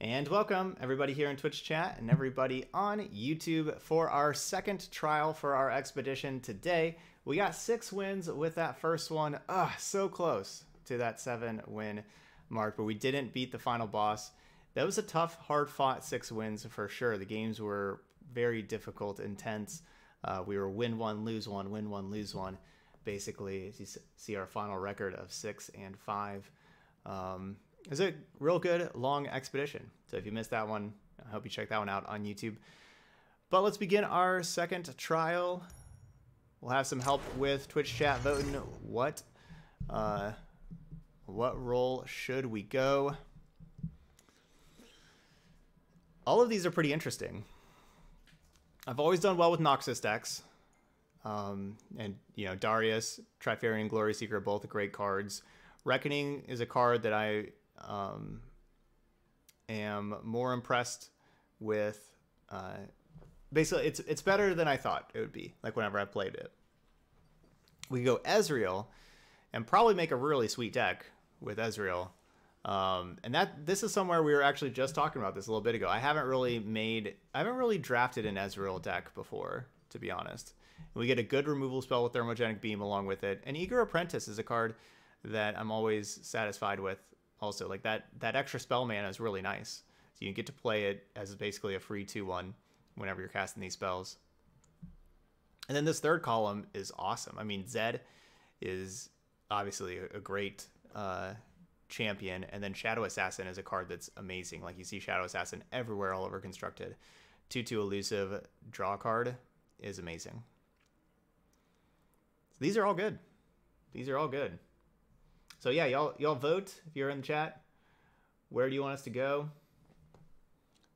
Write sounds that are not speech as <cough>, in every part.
And welcome everybody here in Twitch chat and everybody on YouTube for our second trial for our expedition today. We got six wins with that first one. Ah, so close to that seven win mark, but we didn't beat the final boss. That was a tough, hard fought six wins for sure. The games were very difficult, intense. Uh, we were win one, lose one, win one, lose one. Basically, as you see our final record of six and five. Um, was a real good long expedition. So if you missed that one, I hope you check that one out on YouTube. But let's begin our second trial. We'll have some help with Twitch chat voting what uh, what role should we go. All of these are pretty interesting. I've always done well with Noxus decks. Um, and, you know, Darius, Trifarian, Glory Seeker, both great cards. Reckoning is a card that I um, am more impressed with. Uh, basically, it's it's better than I thought it would be. Like whenever I played it, we go Ezreal, and probably make a really sweet deck with Ezreal. Um, and that this is somewhere we were actually just talking about this a little bit ago. I haven't really made, I haven't really drafted an Ezreal deck before, to be honest. And we get a good removal spell with Thermogenic Beam along with it. And Eager Apprentice is a card that I'm always satisfied with also like that that extra spell mana is really nice. So you get to play it as basically a free 2-1 whenever you're casting these spells. And then this third column is awesome. I mean zed is obviously a, great uh, champion. And then shadow assassin is a card that's amazing. Like you see shadow assassin everywhere all over constructed. 2-2 elusive draw card is amazing. So these are all good. These are all good so yeah, y'all y'all vote if you're in the chat. Where do you want us to go?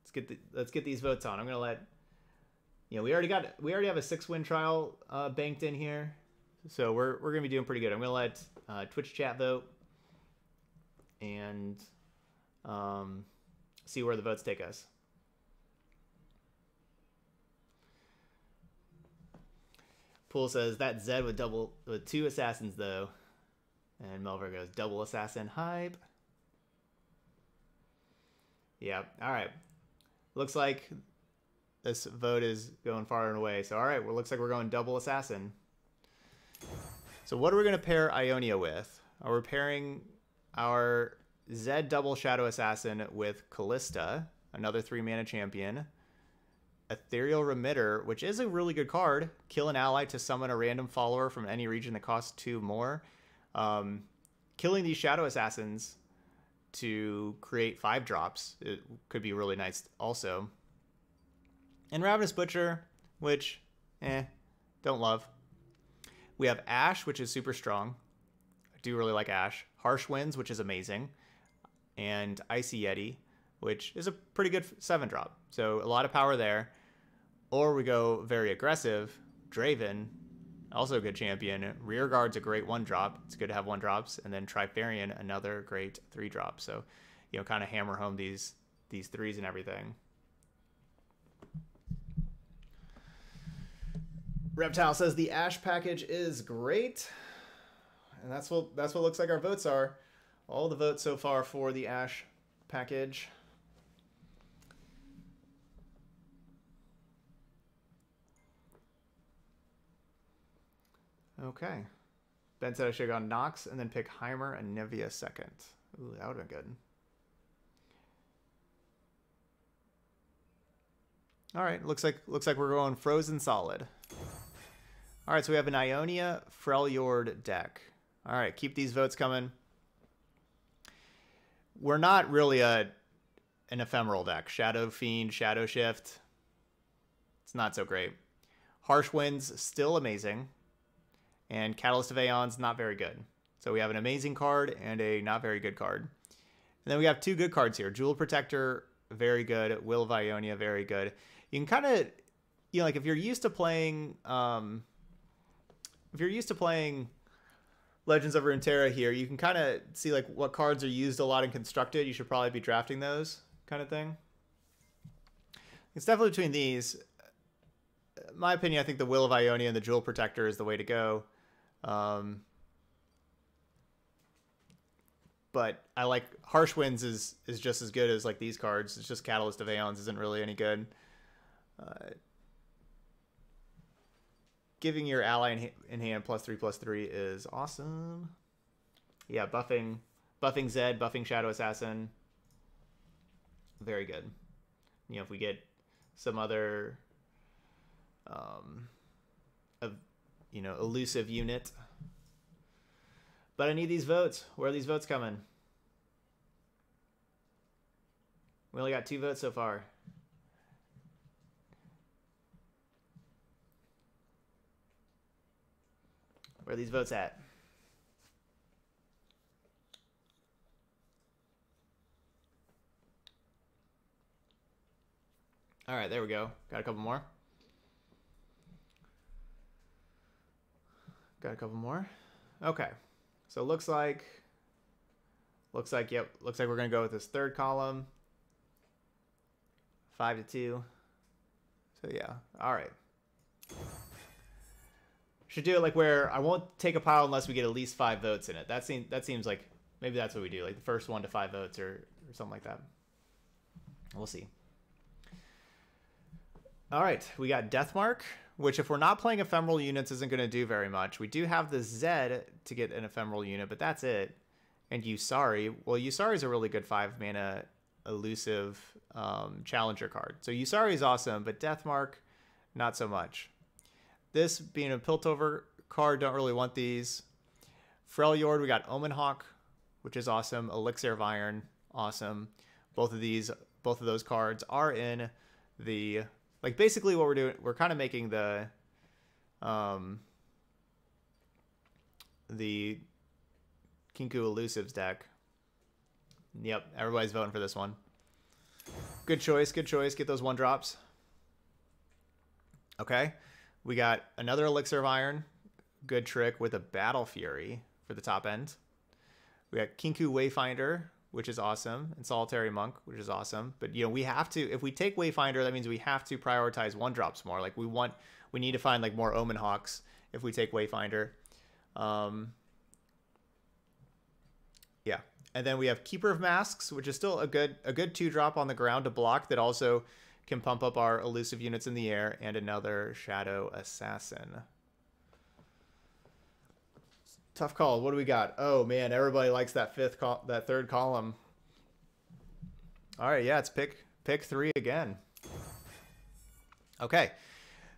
Let's get the, let's get these votes on. I'm gonna let you know we already got we already have a six win trial uh, banked in here, so we're we're gonna be doing pretty good. I'm gonna let uh, Twitch chat vote and um, see where the votes take us. Pool says that Zed with double with two assassins though. And Melver goes, double assassin hype. Yeah, all right. Looks like this vote is going far and away. So, all right, well, looks like we're going double assassin. So, what are we going to pair Ionia with? Are we pairing our Zed double Shadow Assassin with Kalista, another three mana champion, Ethereal Remitter, which is a really good card. Kill an ally to summon a random follower from any region that costs two more. Um, killing these shadow assassins to create five drops it could be really nice also. And Ravenous Butcher, which, eh, don't love. We have Ashe, which is super strong. I do really like Ashe. Harsh Winds, which is amazing. And Icy Yeti, which is a pretty good seven drop. So a lot of power there. Or we go very aggressive, Draven, also a good champion. Rear guard's a great one drop. It's good to have one drops, and then Trifarian, another great three drop. So, you know, kind of hammer home these these threes and everything. Reptile says the Ashe package is great, and that's what that's what looks like our votes are. All the votes so far for the Ashe package. Okay. Ben said I should have gone Nox and then pick Heimer and Nivea second. Ooh, that would have been good. All right, looks like looks like we're going frozen solid. All right, so we have an Ionia Freljord deck. All right, keep these votes coming. We're not really a an ephemeral deck. Shadow Fiend, Shadow Shift. It's not so great. Harsh Winds, still amazing and Catalyst of Aeon's not very good. So we have an amazing card and a not very good card. And then we have two good cards here. Jewel Protector, very good. Will of Ionia, very good. You can kind of, you know, like if you're used to playing, um, if you're used to playing Legends of Runeterra here, you can kind of see like what cards are used a lot in Constructed. You should probably be drafting those kind of thing. It's definitely between these. my opinion, I think the Will of Ionia and the Jewel Protector is the way to go. Um, but I like Harsh Winds is is just as good as like these cards. It's just Catalyst of Aeons isn't really any good. Uh, giving your ally in, in hand plus three plus three is awesome. Yeah, buffing buffing Zed, buffing Shadow Assassin. Very good. You know, if we get some other um you know, elusive unit. But I need these votes. Where are these votes coming? We only got two votes so far. Where are these votes at? All right, there we go. Got a couple more. Got a couple more. Okay. So it looks like looks like yep, looks like we're going to go with this third column. 5 to 2. So yeah. All right. Should do it like where I won't take a pile unless we get at least 5 votes in it. That seems that seems like maybe that's what we do, like the first 1 to 5 votes or or something like that. We'll see. All right, we got Deathmark, which if we're not playing ephemeral units isn't going to do very much. We do have the Zed to get an ephemeral unit, but that's it. And Yusari, well, Yusari is a really good 5 mana elusive um, challenger card. So Yusari is awesome, but Deathmark, not so much. This being a Piltover card, don't really want these. Freljord, we got Omenhawk, which is awesome. Elixir of Iron, awesome. Both of these, both of those cards are in the like basically what we're doing we're kind of making the um the Kinkou Elusives deck. Yep, everybody's voting for this one. Good choice, good choice. Get those one drops. Okay. We got another Elixir of Iron. Good trick with a Battle Fury for the top end. We got Kinkou Wayfinder which is awesome, and Solitary Monk, which is awesome. But you know, we have to if we take Wayfinder, that means we have to prioritize one drops more. Like we want we need to find like more Omen Hawks if we take Wayfinder. Um, yeah, and then we have Keeper of Masks, which is still a good a good two drop on the ground to block that also can pump up our elusive units in the air, and another Shadow Assassin. Tough call. What do we got? Oh man, everybody likes that fifth col- that third column. All right, yeah, it's pick pick three again. Okay,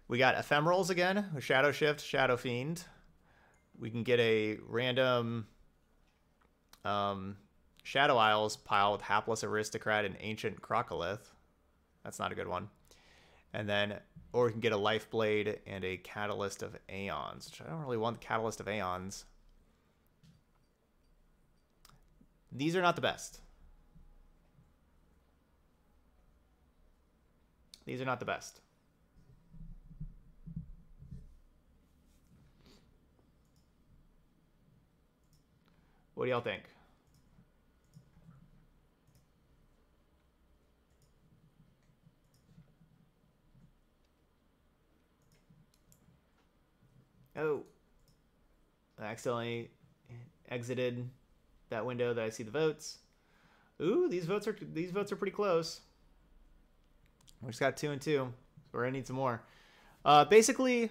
we got ephemerals again. Shadow Shift, Shadow Fiend. We can get a random um, Shadow Isles pile with Hapless Aristocrat and Ancient Crocolith. That's not a good one. And then, or we can get a Life Blade and a Catalyst of Aeons, which I don't really want the Catalyst of Aeons. These are not the best. These are not the best. What do y'all think? Oh, I accidentally exited that window that I see the votes. Ooh, these votes are these votes are pretty close. We just got two and two. So we're gonna need some more. Uh, basically,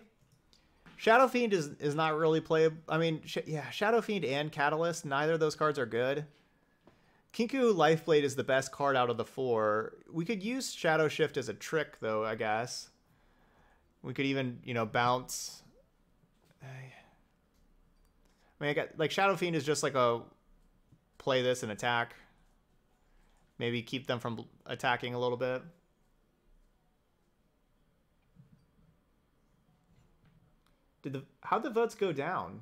Shadow Fiend is is not really playable. I mean, sh yeah, Shadow Fiend and Catalyst. Neither of those cards are good. Kinkou Lifeblade is the best card out of the four. We could use Shadow Shift as a trick, though. I guess we could even, you know, bounce. I mean, I got like Shadow Fiend is just like a play this and attack. Maybe keep them from attacking a little bit. Did the how'd the votes go down?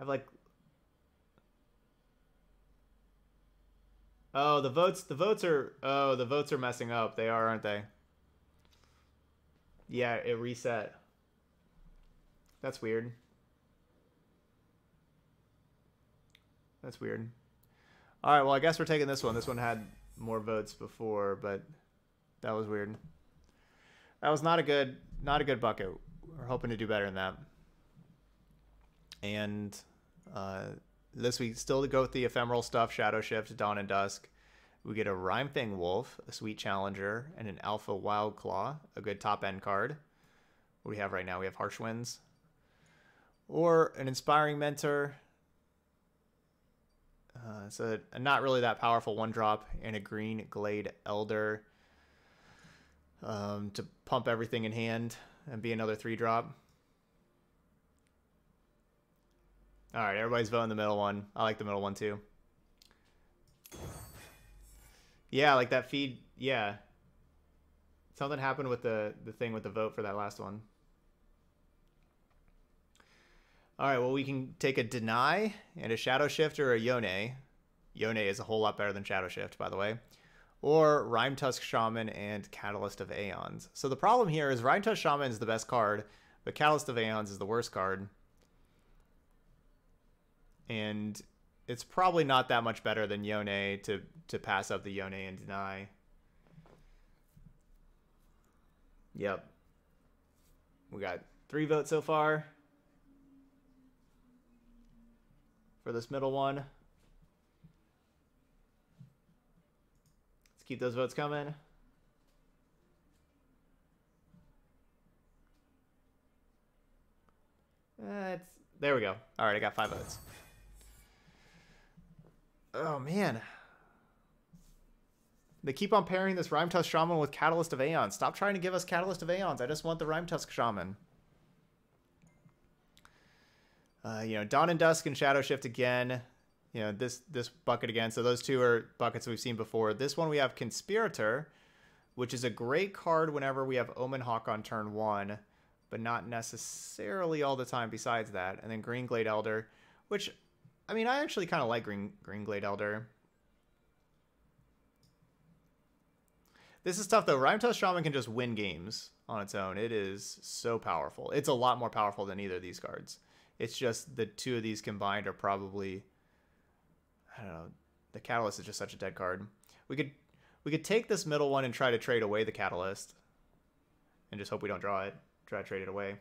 I've like Oh, the votes the votes are oh, the votes are messing up. They are, aren't they? Yeah, it reset. That's weird. That's weird. All right, well, I guess we're taking this one. This one had more votes before, but that was weird. That was not a good not a good bucket. We're hoping to do better than that. And uh, this week, still to go with the ephemeral stuff, Shadow Shift, Dawn and Dusk. We get a Rimefang Wolf, a Sweet Challenger, and an Alpha Wild Claw, a good top end card. What we have right now? We have Harsh Winds. Or an Inspiring Mentor. Uh, a not really that powerful one drop, and a Green Glade Elder um, to pump everything in hand and be another three drop. All right, everybody's voting the middle one. I like the middle one too. Yeah, like that feed. Yeah. Something happened with the, the thing with the vote for that last one. All right, well, we can take a Deny and a Shadow Shift or a Yone. Yone is a whole lot better than Shadow Shift, by the way. Or Rimetusk Shaman and Catalyst of Aeons. So the problem here is Rimetusk Shaman is the best card, but Catalyst of Aeons is the worst card and it's probably not that much better than Yone to to pass up the Yone and deny. Yep. We got three votes so far for this middle one. Let's keep those votes coming. Uh, there we go. All right, I got five votes. Oh man. They keep on pairing this Rimetusk Shaman with Catalyst of Aeons. Stop trying to give us Catalyst of Aeons. I just want the Rimetusk Shaman. Uh, you know, Dawn and Dusk and Shadow Shift again. You know, this this bucket again. So those two are buckets we've seen before. This one we have Conspirator, which is a great card whenever we have Omen Hawk on turn one, but not necessarily all the time besides that. And then Green Glade Elder, which I mean, I actually kind of like Green Green Glade Elder. This is tough though. Rimetusk Shaman can just win games on its own. It is so powerful. It's a lot more powerful than either of these cards. It's just the two of these combined are probably I don't know. The Catalyst is just such a dead card. We could we could take this middle one and try to trade away the Catalyst. And just hope we don't draw it. Try to trade it away.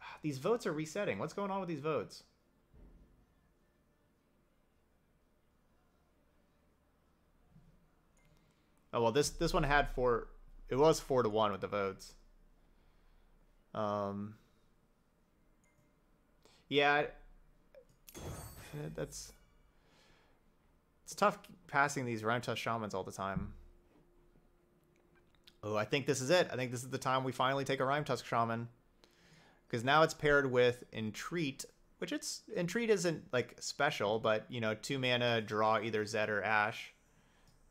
Ah, these votes are resetting. What's going on with these votes? Oh well, this this one had four. It was four to one with the votes. Um. Yeah, <sighs> that's it's tough passing these Rimetusk Shamans all the time. Oh, I think this is it. I think this is the time we finally take a Rimetusk Shaman because now it's paired with Entreat, which it's Entreat isn't like special, but you know, two mana draw either Zed or Ashe.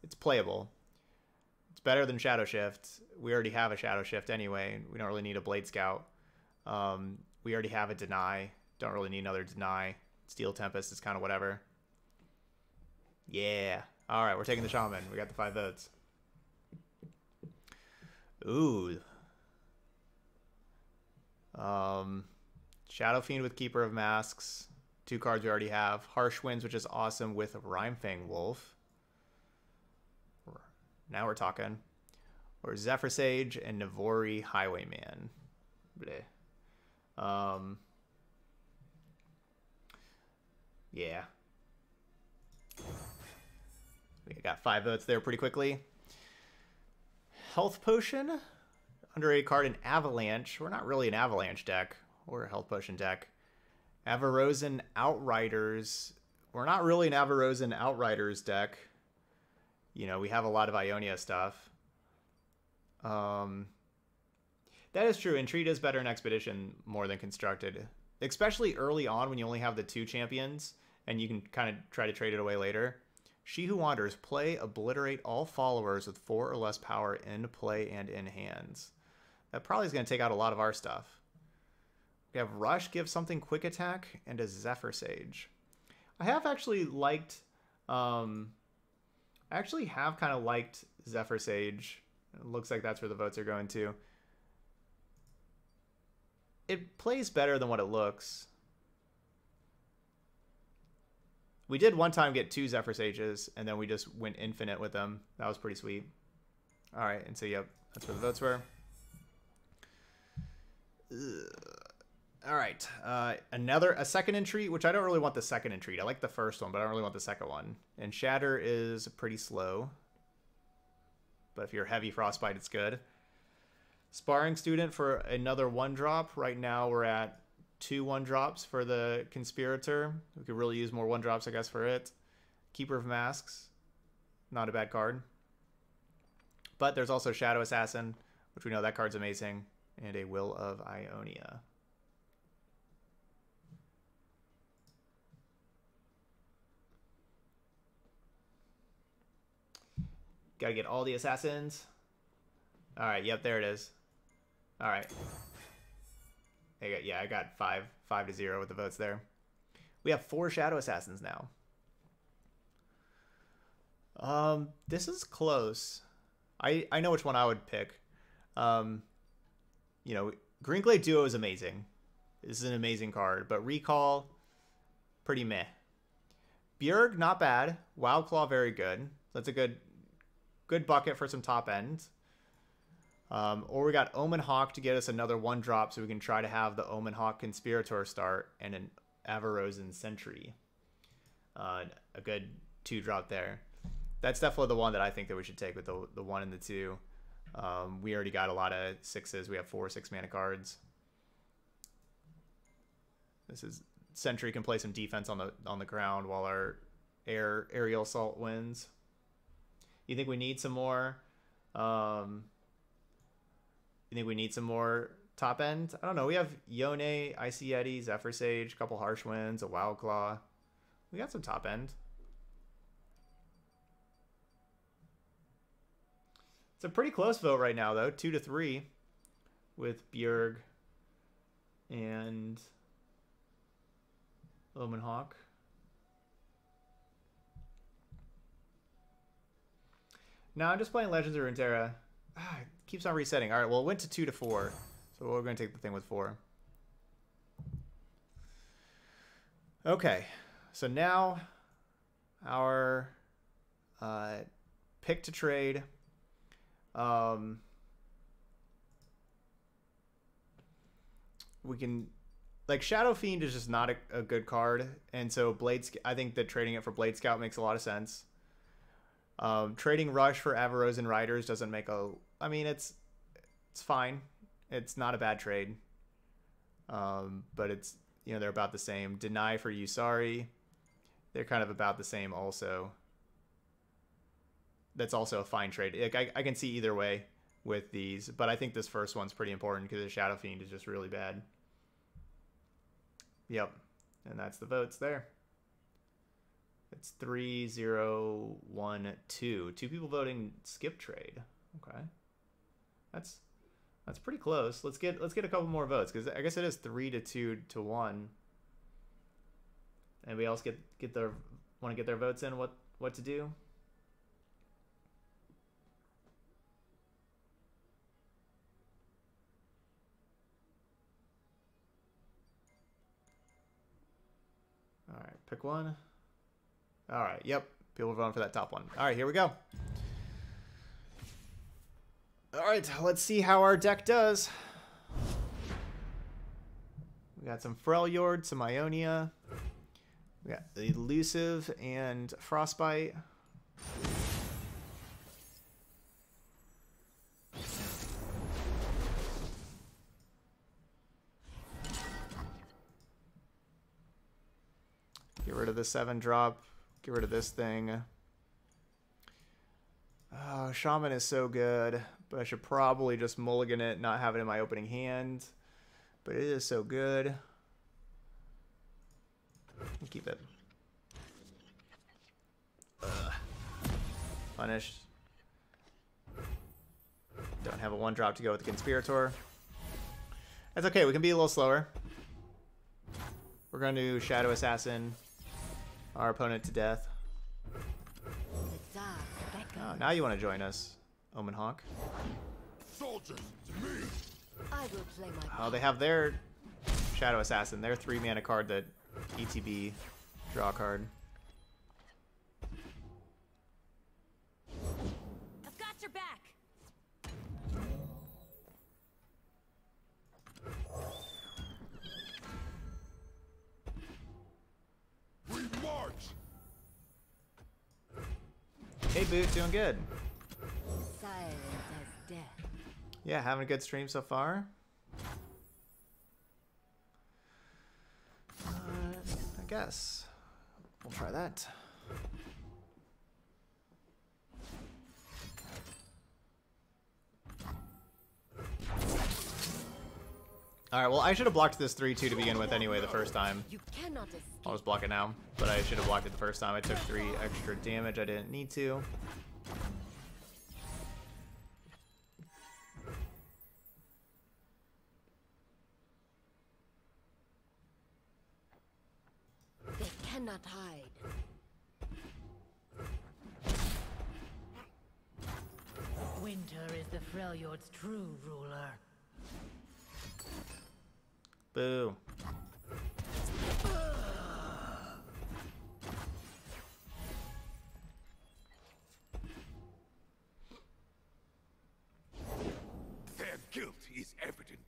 It's playable. It's better than Shadow Shift. We already have a Shadow Shift anyway. We don't really need a Blade Scout. Um, we already have a Deny. Don't really need another Deny. Steel Tempest is kind of whatever. Yeah. All right, we're taking the Shaman. We got the five votes. Ooh, um, Shadow Fiend with Keeper of Masks. Two cards we already have. Harsh Winds, which is awesome with Rimefang Wolf. Now we're talking. Or Zephyr Sage and Navori Highwayman. Bleh. Um, yeah. We got five votes there pretty quickly. Health Potion underrated card in Avalanche. We're not really an Avalanche deck or a Health Potion deck. Avarosan Outriders. We're not really an Avarosan Outriders deck. You know, we have a lot of Ionia stuff. Um, that is true. Entreat is better in Expedition more than Constructed. Especially early on when you only have the two champions and you can kind of try to trade it away later. She Who Wanders, play, obliterate all followers with four or less power in play and in hands. That probably is going to take out a lot of our stuff. We have Rush, give something quick attack, and a Zephyr Sage. I have actually liked, um, I actually have kind of liked Zephyr Sage. It looks like that's where the votes are going to. It plays better than what it looks. We did one time get two Zephyr Sages, and then we just went infinite with them. That was pretty sweet. All right, and so yep, that's where the votes were. Ugh. All right, uh, another a second entreat, which I don't really want the second entreat. I like the first one, but I don't really want the second one. And Shatter is pretty slow, but if you're heavy frostbite, it's good. Sparring student for another one drop. Right now we're at two one drops for the conspirator. We could really use more one drops, I guess, for it. Keeper of Masks, not a bad card. But there's also Shadow Assassin, which we know that card's amazing, and a Will of Ionia. Gotta get all the assassins. Alright, yep, there it is. Alright. Yeah, I got five, five to zero with the votes there. We have four Shadow Assassins now. Um, this is close. I I know which one I would pick. Um, you know, Greenglade Duo is amazing. This is an amazing card, but Recall, pretty meh. Bjerg, not bad. Wild Claw, very good. That's a good good bucket for some top end. Um, or we got Omen Hawk to get us another one drop so we can try to have the Omen Hawk Conspirator start and an Avarosan Sentry. Uh, a good two drop there. That's definitely the one that I think that we should take with the, the one and the two. Um, we already got a lot of sixes. We have four six mana cards. This is Sentry can play some defense on the on the ground while our air aerial assault wins. You think we need some more? Um, you think we need some more top end? I don't know. We have Yone, Icy Yeti, Zephyr Sage, a couple Harsh Winds, a Wild Claw. We got some top end. It's a pretty close vote right now, though. Two to three with Bjerg and Omen Hawk. No, I'm just playing Legends of Runeterra. Ah, keeps on resetting. All right, well, it went to two to four. So we're going to take the thing with four. Okay, so now our uh, pick to trade. Um, we can like Shadow Fiend is just not a, a good card, and so Blade. I think that trading it for Blade Scout makes a lot of sense. Um, trading Rush for Avarosan Riders doesn't make a. I mean, it's it's fine. It's not a bad trade. Um, but it's you know they're about the same. Deny for Yusari, they're kind of about the same also. That's also a fine trade. Like I, I can see either way with these, but I think this first one's pretty important because the Shadow Fiend is just really bad. Yep, and that's the votes there. It's three zero one two. Two people voting skip trade. Okay, that's that's pretty close. Let's get let's get a couple more votes because I guess it is three to two to one. Anybody else get get their want to get their votes in? What what to do? All right, pick one. All right. Yep. People are voting for that top one. All right. Here we go. All right. Let's see how our deck does. We got some Freljord, some Ionia. We got Elusive and Frostbite. Get rid of the seven drop. Get rid of this thing. Oh, Shaman is so good, but I should probably just mulligan it, not have it in my opening hand. But it is so good. Keep it. Ugh. Punished. Don't have a one drop to go with the Conspirator. That's okay, we can be a little slower. We're going to do Shadow Assassin our opponent to death. Oh, now you want to join us, Omen Hawk. Soldiers, to me. I will play my oh, they have their Shadow Assassin, their three mana card that ETB draw card. Hey, Boot, doing good. Silent as death. Yeah, having a good stream so far. Uh, I guess. We'll try that. Alright, well, I should have blocked this 3-2 to begin with anyway the first time. You cannot escape. I'll just block it now. But I should have blocked it the first time. I took 3 extra damage. I didn't need to. They cannot hide. Winter is the Freljord's true ruler. Boo. Their guilt is evident.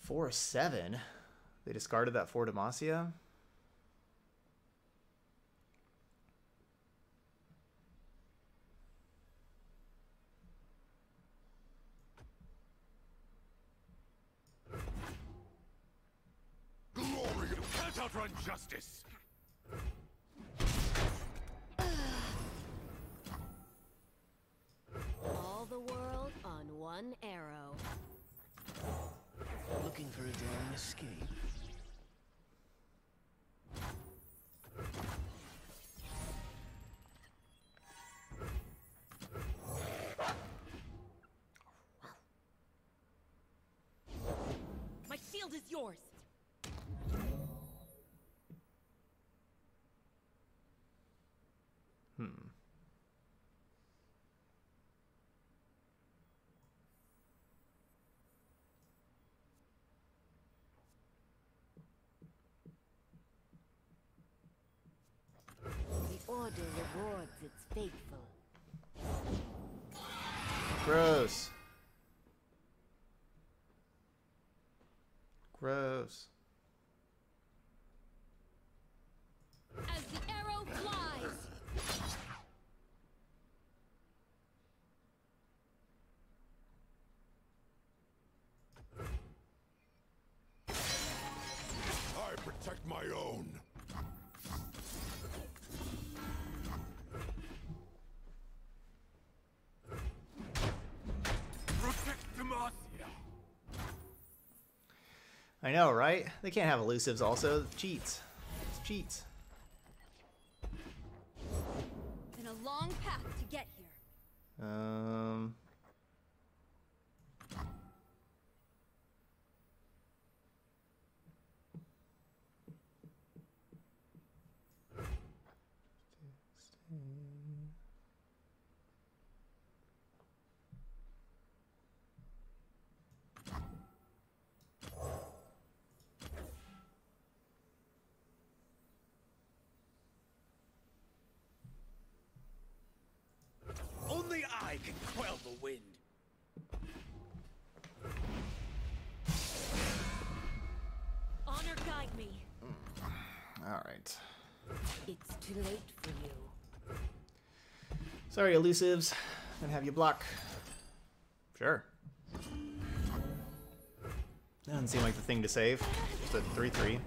Four seven. They discarded that for Demacia. Gross. Gross. I know, right? They can't have elusives also. Cheats. It's cheats. Been a long path to get here. Um. Only I can quell the wind. Honor guide me. All right. It's too late for you. Sorry, elusives. Gonna have you block. Sure. That Doesn't seem like the thing to save. Just a 3 3.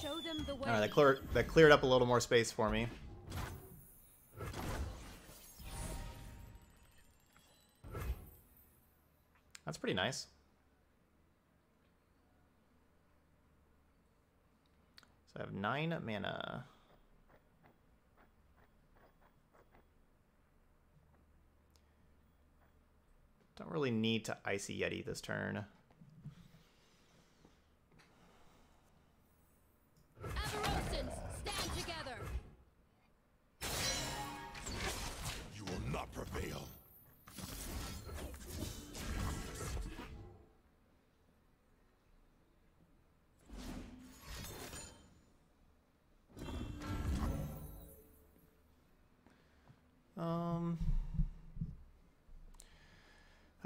Show them the. Alright, that, clear, that cleared up a little more space for me. That's pretty nice. So I have 9 mana. Don't really need to Icy Yeti this turn.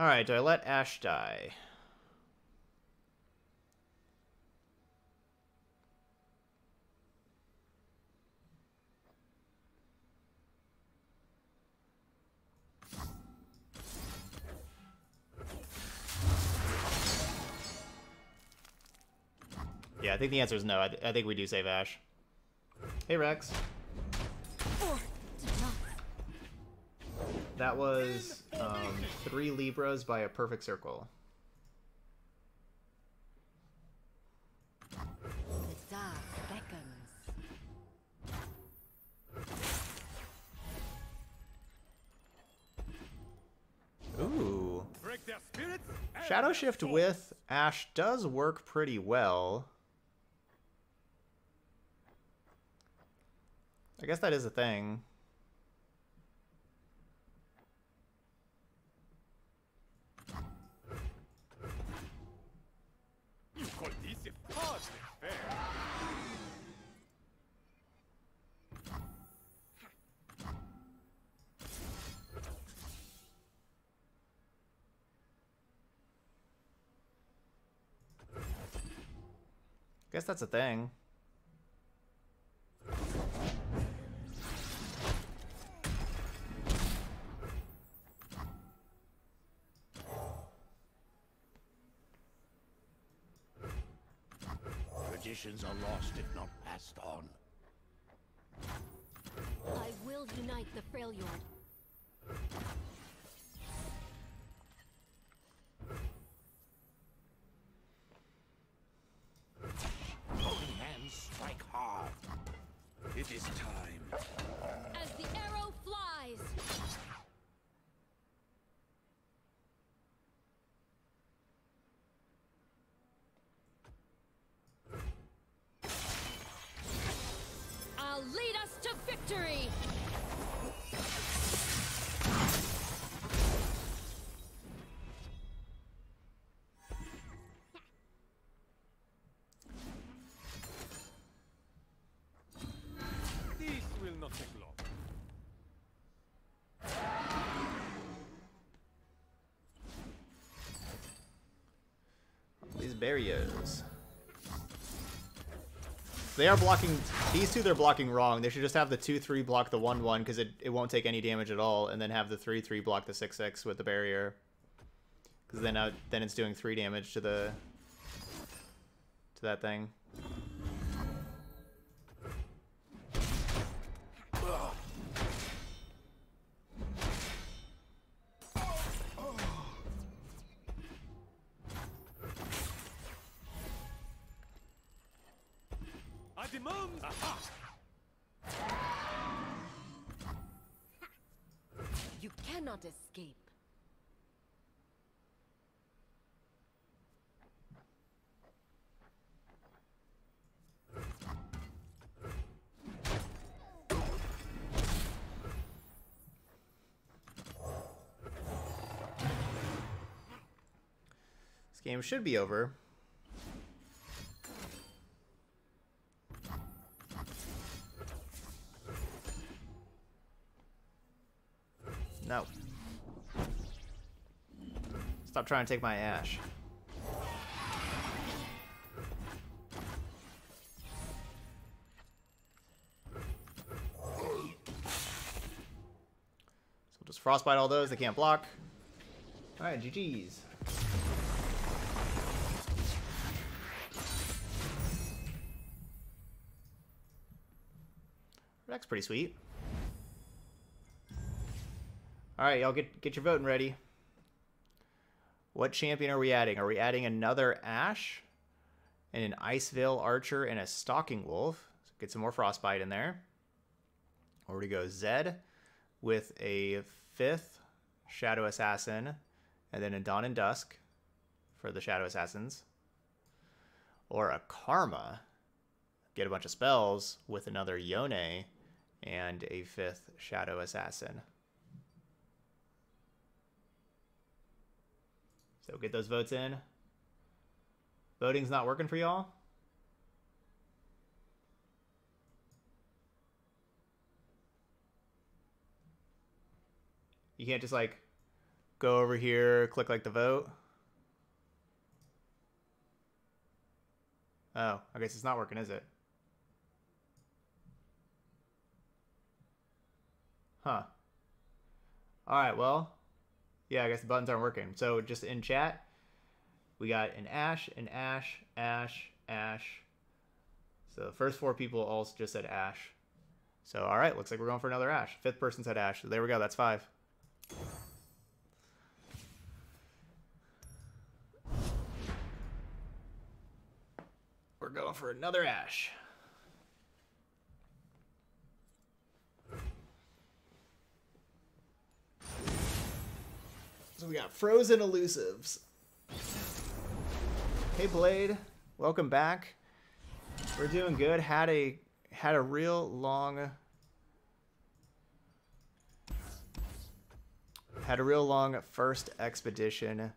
Alright, do I let Ashe die? Yeah, I think the answer is no. I, th I think we do save Ashe. Hey, Rex. That was um, three Libras by a perfect circle. The dark beckons. Ooh. Break their spirits. Shadow Shift souls. with Ashe does work pretty well. I guess that is a thing. You call this a hardly fair. Guess that's a thing. Traditions are lost if not passed on. I will unite the Freljord. It is time. Barriers. They are blocking these two. They're blocking wrong. They should just have the two three block the one one because it, it won't take any damage at all, and then have the three three block the six six with the barrier. Because then uh, then it's doing three damage to the to that thing. Game should be over. No. Stop trying to take my Ashe. So just frostbite all those, they can't block. Alright, GG's. Pretty sweet. All right, y'all get get your voting ready. What champion are we adding? Are we adding another Ashe and an Icevale Archer and a Stalking Wolf? So get some more Frostbite in there. Or we go Zed with a fifth Shadow Assassin and then a Dawn and Dusk for the Shadow Assassins. Or a Karma. Get a bunch of spells with another Yone and a fifth Shadow Assassin. So get those votes in. Voting's not working for y'all? You can't just like go over here, click like the vote. Oh, I guess it's not working, is it? Huh. Alright, well, yeah, I guess the buttons aren't working. So just in chat, we got an Ashe, an Ashe, Ashe, Ashe, So the first four people all just said Ashe. So all right, looks like we're going for another Ashe. Fifth person said Ashe. There we go. That's five. We're going for another Ashe. So we got Frozen Elusives. Hey Blade, welcome back. We're doing good. Had a had a real long had a real long first expedition.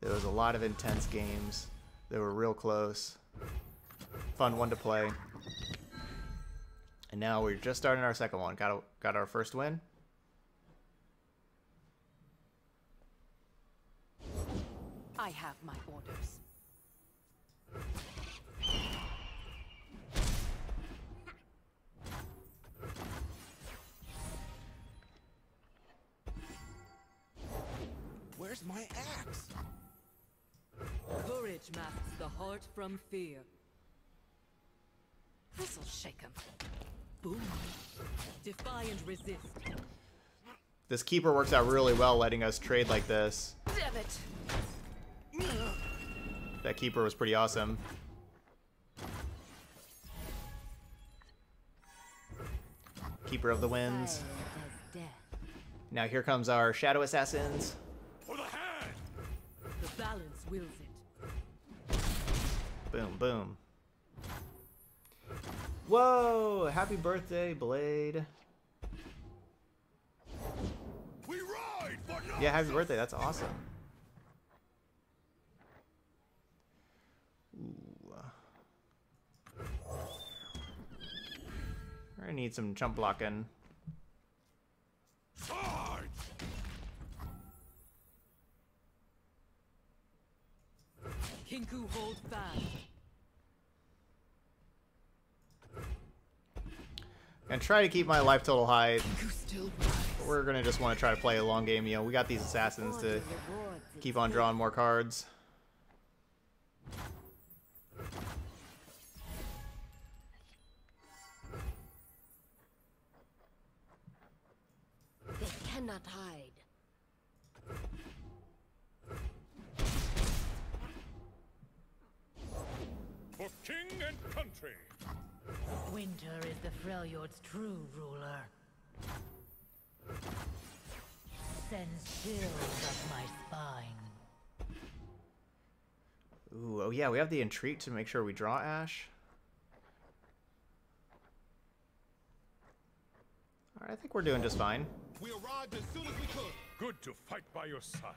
There was a lot of intense games. They were real close. Fun one to play. And now we're just starting our second one. Got a, got our first win. I have my orders. Where's my axe? Courage masks the heart from fear. This'll shake him. Boom. Defy and resist. This keeper works out really well letting us trade like this. Damn it! That keeper was pretty awesome. Keeper of the winds. Now here comes our shadow assassins. For the hand! The balance wills it. Boom, boom. Whoa! Happy birthday, Blade. We ride for Yeah, happy birthday. That's awesome. I need some jump blocking. charge! Kinkou hold fast. And try to keep my life total high. Kinkou still rise. We're gonna just want to try to play a long game. You know, we got these assassins to keep on drawing more cards. Cannot hide. For king and country! Winter is the Freljord's true ruler. Sends chills up my spine. Ooh, oh yeah, we have the entreat to make sure we draw Ashe. Alright, I think we're doing just fine. We arrived as soon as we could. Good to fight by your side.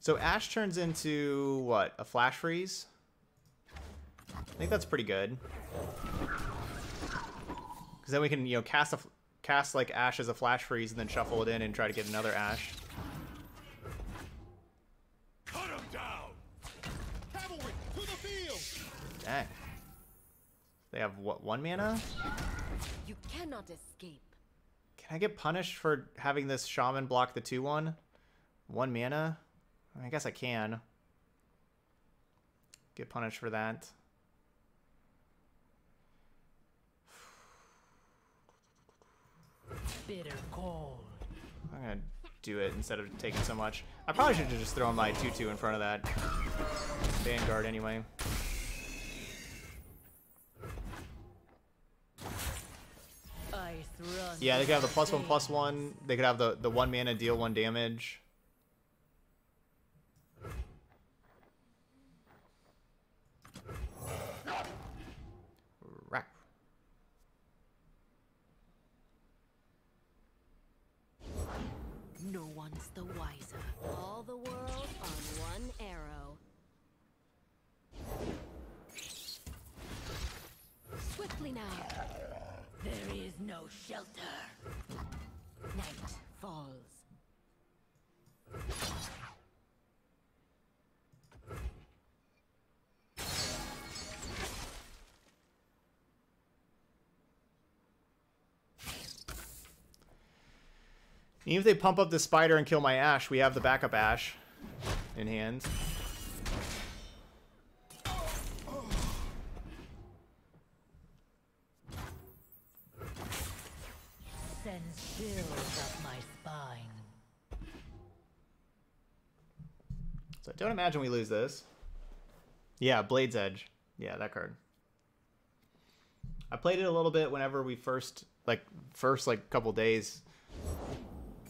So Ashe turns into what? A flash freeze? I think that's pretty good. Because then we can, you know, cast a cast like Ashe as a flash freeze and then shuffle it in and try to get another Ashe. Cut him down! Cavalry, to the field! Dang. They have what? One mana? You cannot escape. Can I get punished for having this shaman block the two one? One mana? I guess I can. Get punished for that. Bitter cold. I'm gonna do it instead of taking so much. I probably should have just thrown my 2-2 in front of that Vanguard anyway. Yeah, they could have the plus one, plus one. They could have the, the one mana deal one damage. Rack. No one's the wiser. Falls. Even if they pump up the spider and kill my Ashe, we have the backup Ashe in hand. Don't imagine we lose this. Yeah, Blade's Edge. Yeah, that card. I played it a little bit whenever we first, like, first, like, couple days.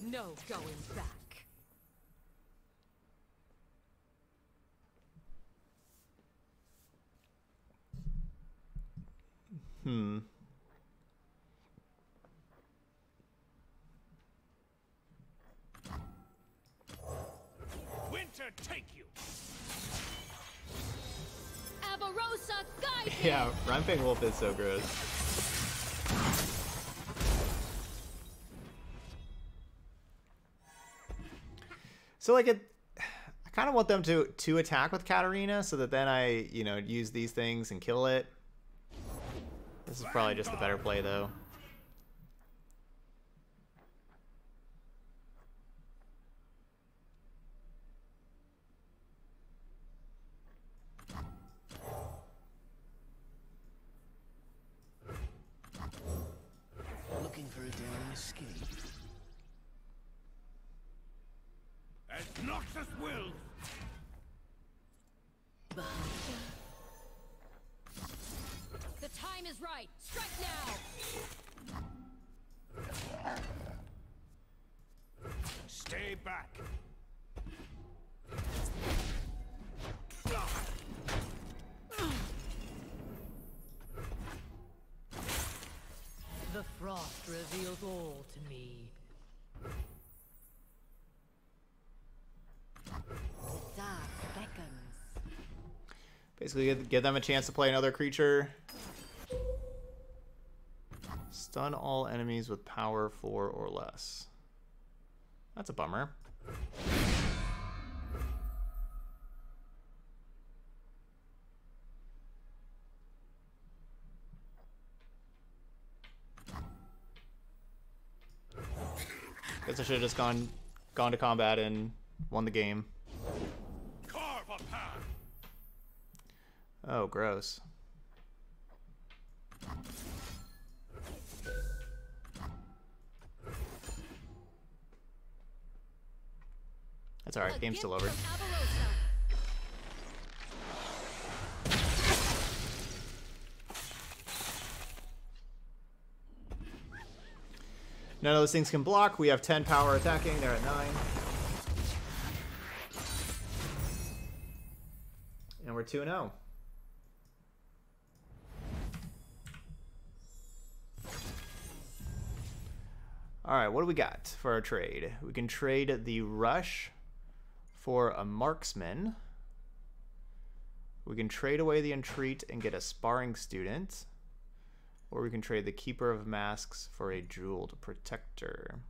No going back. Hmm. Winter take you! Yeah, Ramping Wolf is so gross. So like it, I kind of want them to to attack with Katarina so that then I you know use these things and kill it. This is probably just the better play though. Frost reveals all to me. Basically, give, give them a chance to play another creature. Stun all enemies with power four or less. That's a bummer. Guess I should have just gone gone to combat and won the game. Carve a path! Oh, gross. That's alright, game's still over. None of those things can block. We have 10 power attacking. They're at 9. And we're 2 0. Alright, what do we got for our trade? We can trade the Rush for a Marksman. We can trade away the Entreat and get a Sparring Student. Or we can trade the Keeper of Masks for a Jeweled Protector.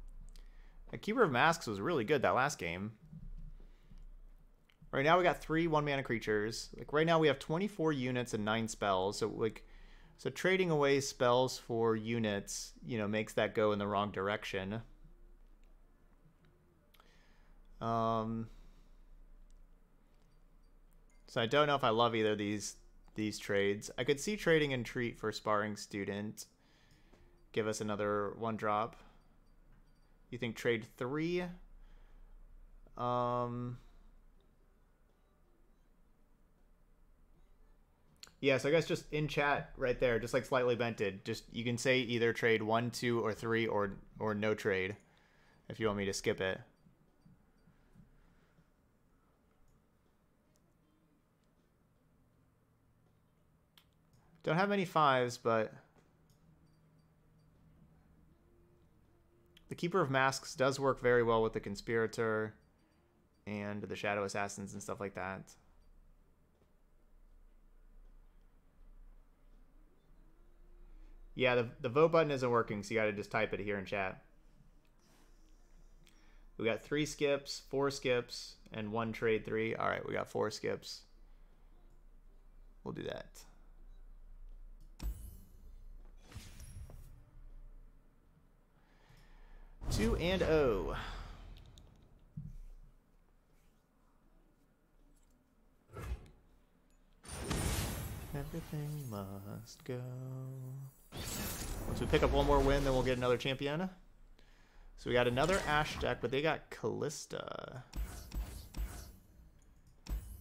The Keeper of Masks was really good that last game. Right now we got three one mana creatures. Like right now we have 24 units and nine spells. So like so trading away spells for units, you know, makes that go in the wrong direction. Um So I don't know if I love either of these these trades. I could see trading and Entreat for Sparring Student. Give us another one drop. You think trade three? Um. Yeah, so I guess just in chat right there, just like slightly bented, just you can say either trade one, two, or three, or or no trade, if you want me to skip it. Don't have many fives, but the Keeper of Masks does work very well with the Conspirator and the Shadow Assassins and stuff like that. Yeah, the, the vote button isn't working, so you gotta just type it here in chat. We got three skips, four skips, and one trade three. All right, we got four skips. We'll do that. Two and O. Everything must go. Once we pick up one more win, then we'll get another champion. So we got another Ashe deck, but they got Kalista.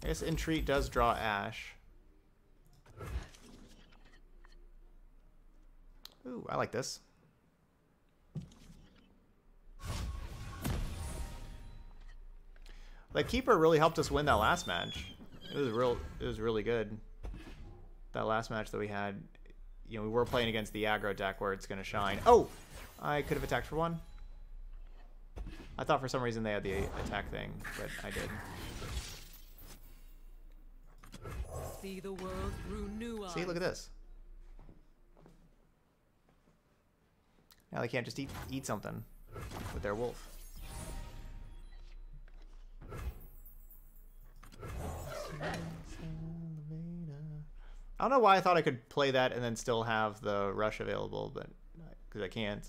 I guess Entreat does draw Ashe. Ooh, I like this. Like Keeper really helped us win that last match. It was real it was really good. That last match that we had, you know, we were playing against the aggro deck where it's gonna shine. Oh! I could have attacked for one. I thought for some reason they had the attack thing, but I did. See the world through new eyes. See, look at this. Now they can't just eat eat something with their wolf. I don't know why I thought I could play that and then still have the rush available, but uh, because I can't.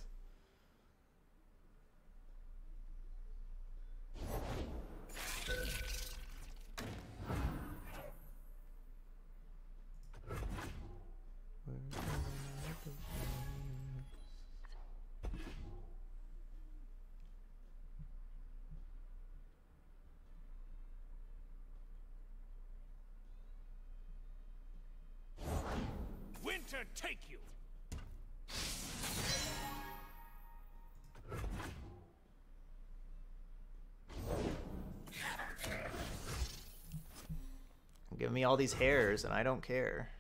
Winter take you! Give me all these hairs and I don't care.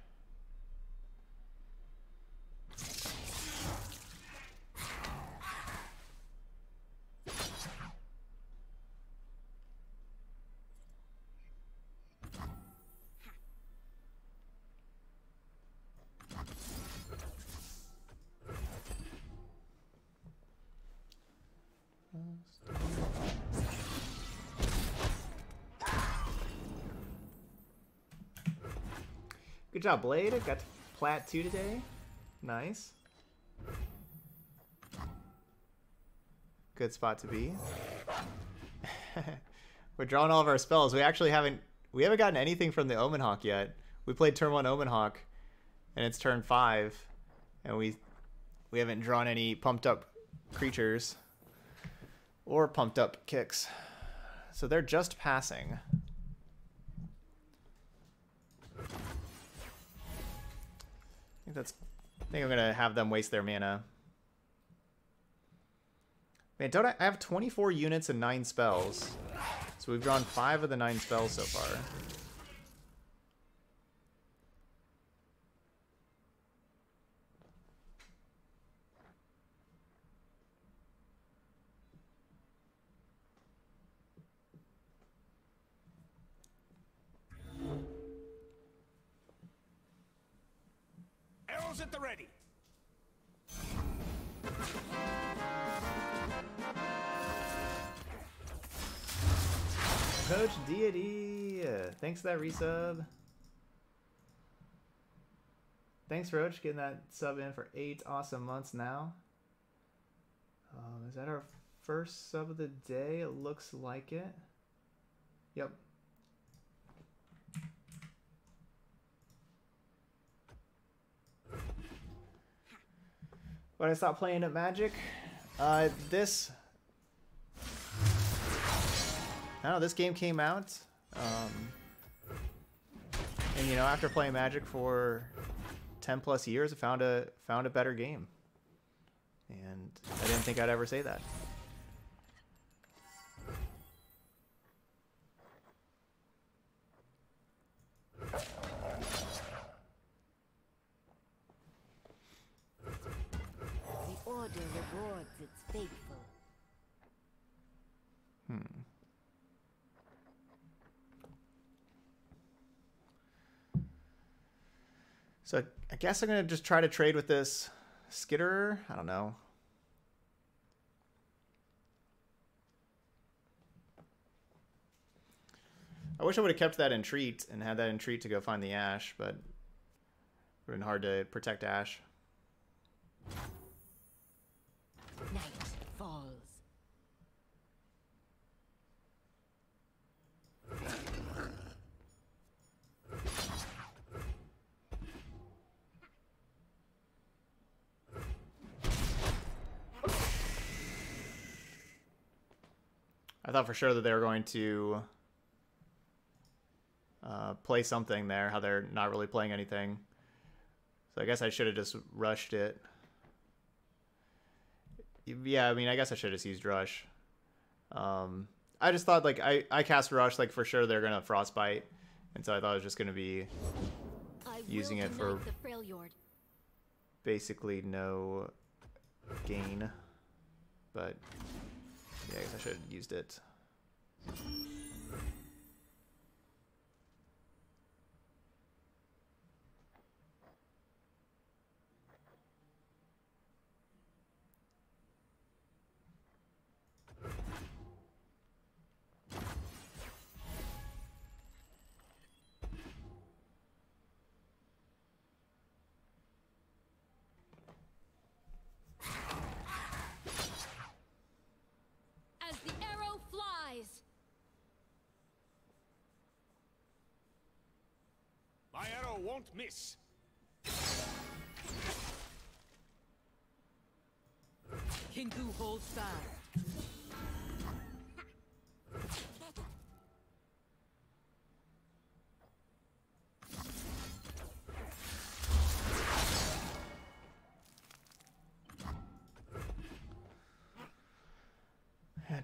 Good job, Blade. Got plat 2 today. Nice. Good spot to be. <laughs> We're drawing all of our spells. We actually haven't we haven't gotten anything from the Omen Hawk yet. We played turn 1 Omen Hawk and it's turn 5 and we we haven't drawn any pumped up creatures or pumped up kicks. So they're just passing. Think that's. I think I'm gonna have them waste their mana. Man, don't I, I have 24 units and nine spells, so we've drawn five of the nine spells so far. Thanks for that resub. Thanks, Roach, getting that sub in for eight awesome months now. Um, is that our first sub of the day? It looks like it. Yep. When I stopped playing at Magic, uh, this I don't know, this game came out, um, and you know, after playing Magic for ten plus years, I found a found a better game, and I didn't think I'd ever say that. The Order rewards its faithful. Hmm. So I guess I'm gonna just try to trade with this Skitterer. I don't know. I wish I would have kept that entreat and had that entreat to go find the Ashe, but it would have been hard to protect Ashe. Night falls. I thought for sure that they were going to uh, play something there, how they're not really playing anything. So I guess I should have just rushed it. Yeah, I mean, I guess I should have used Rush. Um, I just thought, like, I, I cast Rush, like, for sure they're going to Frostbite. And so I thought I was just going to be Using it for- unite the Freljord. basically no gain. But, yeah, I guess I should have used it. As the arrow flies. My arrow won't miss. Kinkou holds fast.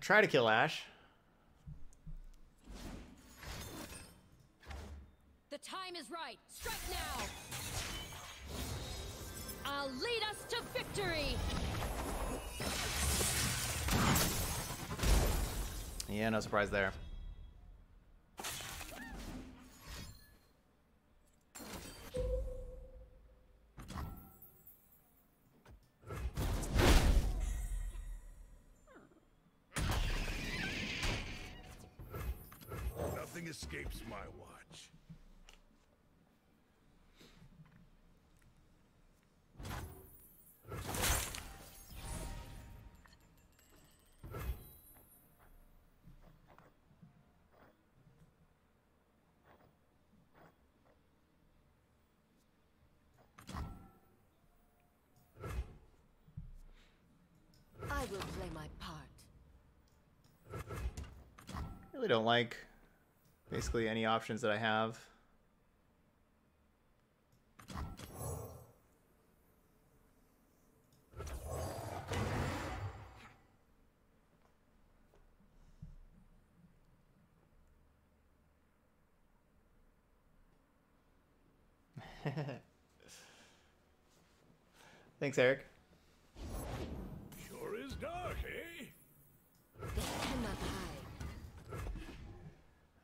Try to kill Ashe. Surprise there. Really don't like basically any options that I have. <laughs> Thanks, Eric.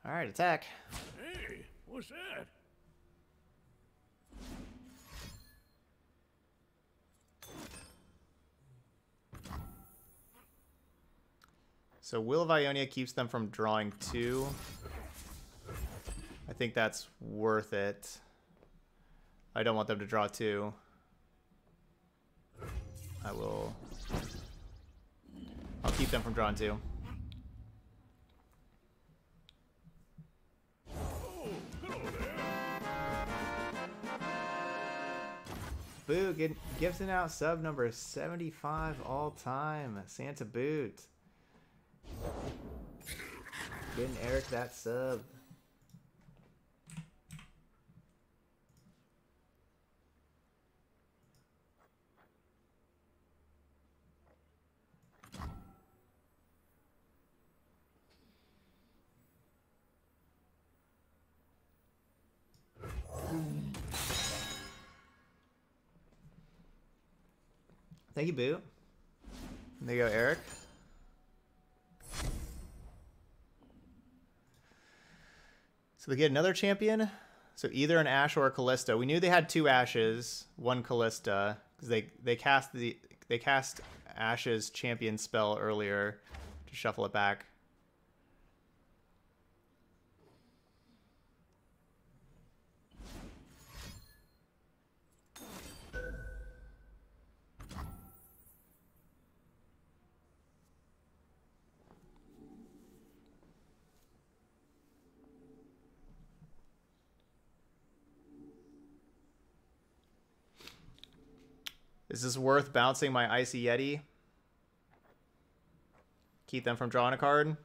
All right, attack. Hey, what's that? So Will of Ionia keeps them from drawing two. I think that's worth it. I don't want them to draw two. I will. I'll keep them from drawing two. Boo, get, Gibson out sub number 75 all time. Santa Boot. Getting Eric that sub. Thank you, Boo. There you go, Eric. So they get another champion. So either an Ashe or a Kalista. We knew they had two Ashes, one Kalista, because they they cast the they cast Ashe's champion spell earlier to shuffle it back. Is this worth bouncing my Icy Yeti? Keep them from drawing a card?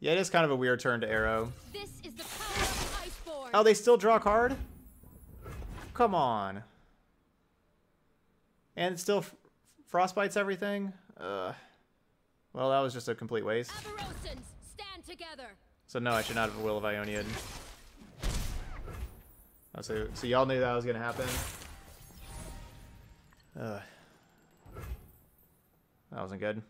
Yeah, it is kind of a weird turn to arrow. Oh, they still draw a card? Come on. And it still frostbites everything? Uh, well, that was just a complete waste. Stand together. So no, I should not have a Will of Ionian. Oh, so, so y'all knew that was gonna happen? Ugh. That wasn't good.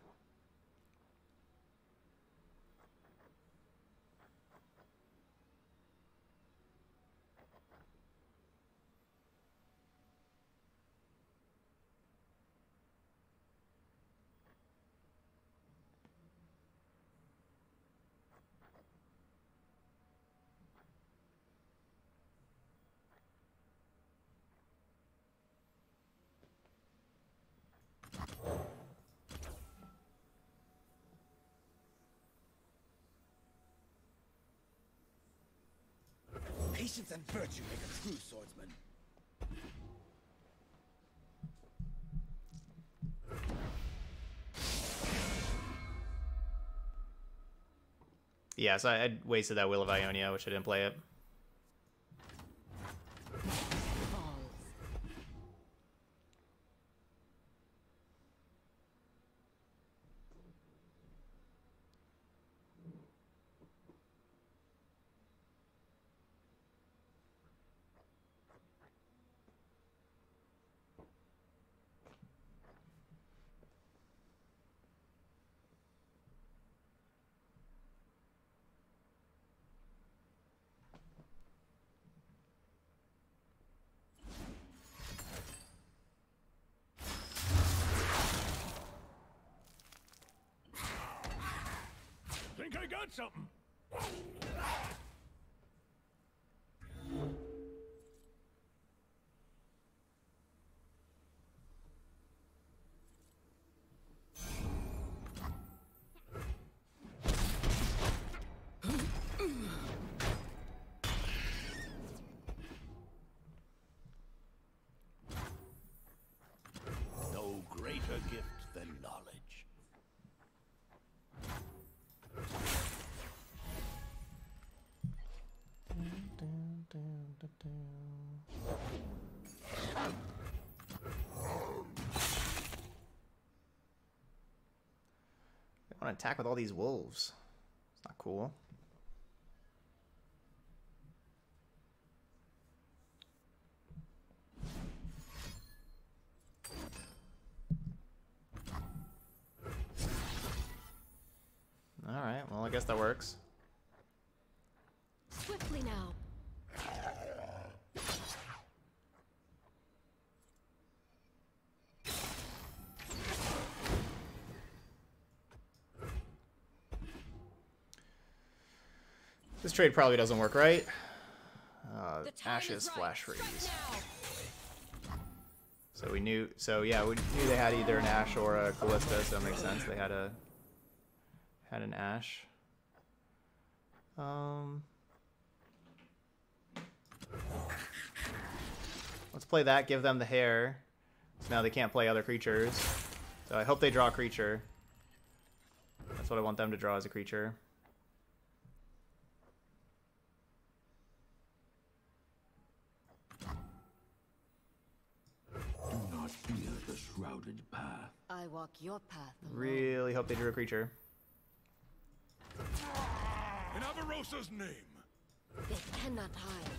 Patience and virtue make a true swordsman. Yes, I, I wasted that Will of Ionia, which I didn't play it. Something. No greater gift than knowledge. I to attack with all these wolves. It's not cool. Alright, well, I guess that works. Swiftly now. This trade probably doesn't work, right? Uh, Ashes, right. Flash Freeze. So we knew, so yeah, we knew they had either an Ashe or a Kalista, so it makes sense. They had a, had an Ashe. Um, let's play that, give them the hair. So now they can't play other creatures. So I hope they draw a creature. That's what I want them to draw as a creature. Do not fear the shrouded path. I walk your path alone. Really hope they drew a creature. In Avarosa's name. They cannot hide.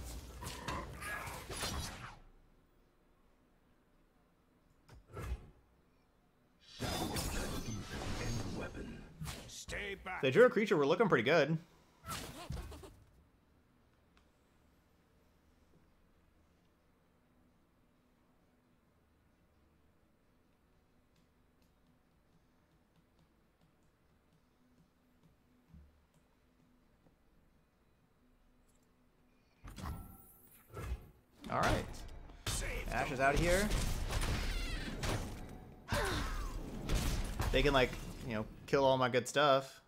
End weapon. Stay back. They drew a creature, we're looking pretty good. All right. Out here. They can like, you know, kill all my good stuff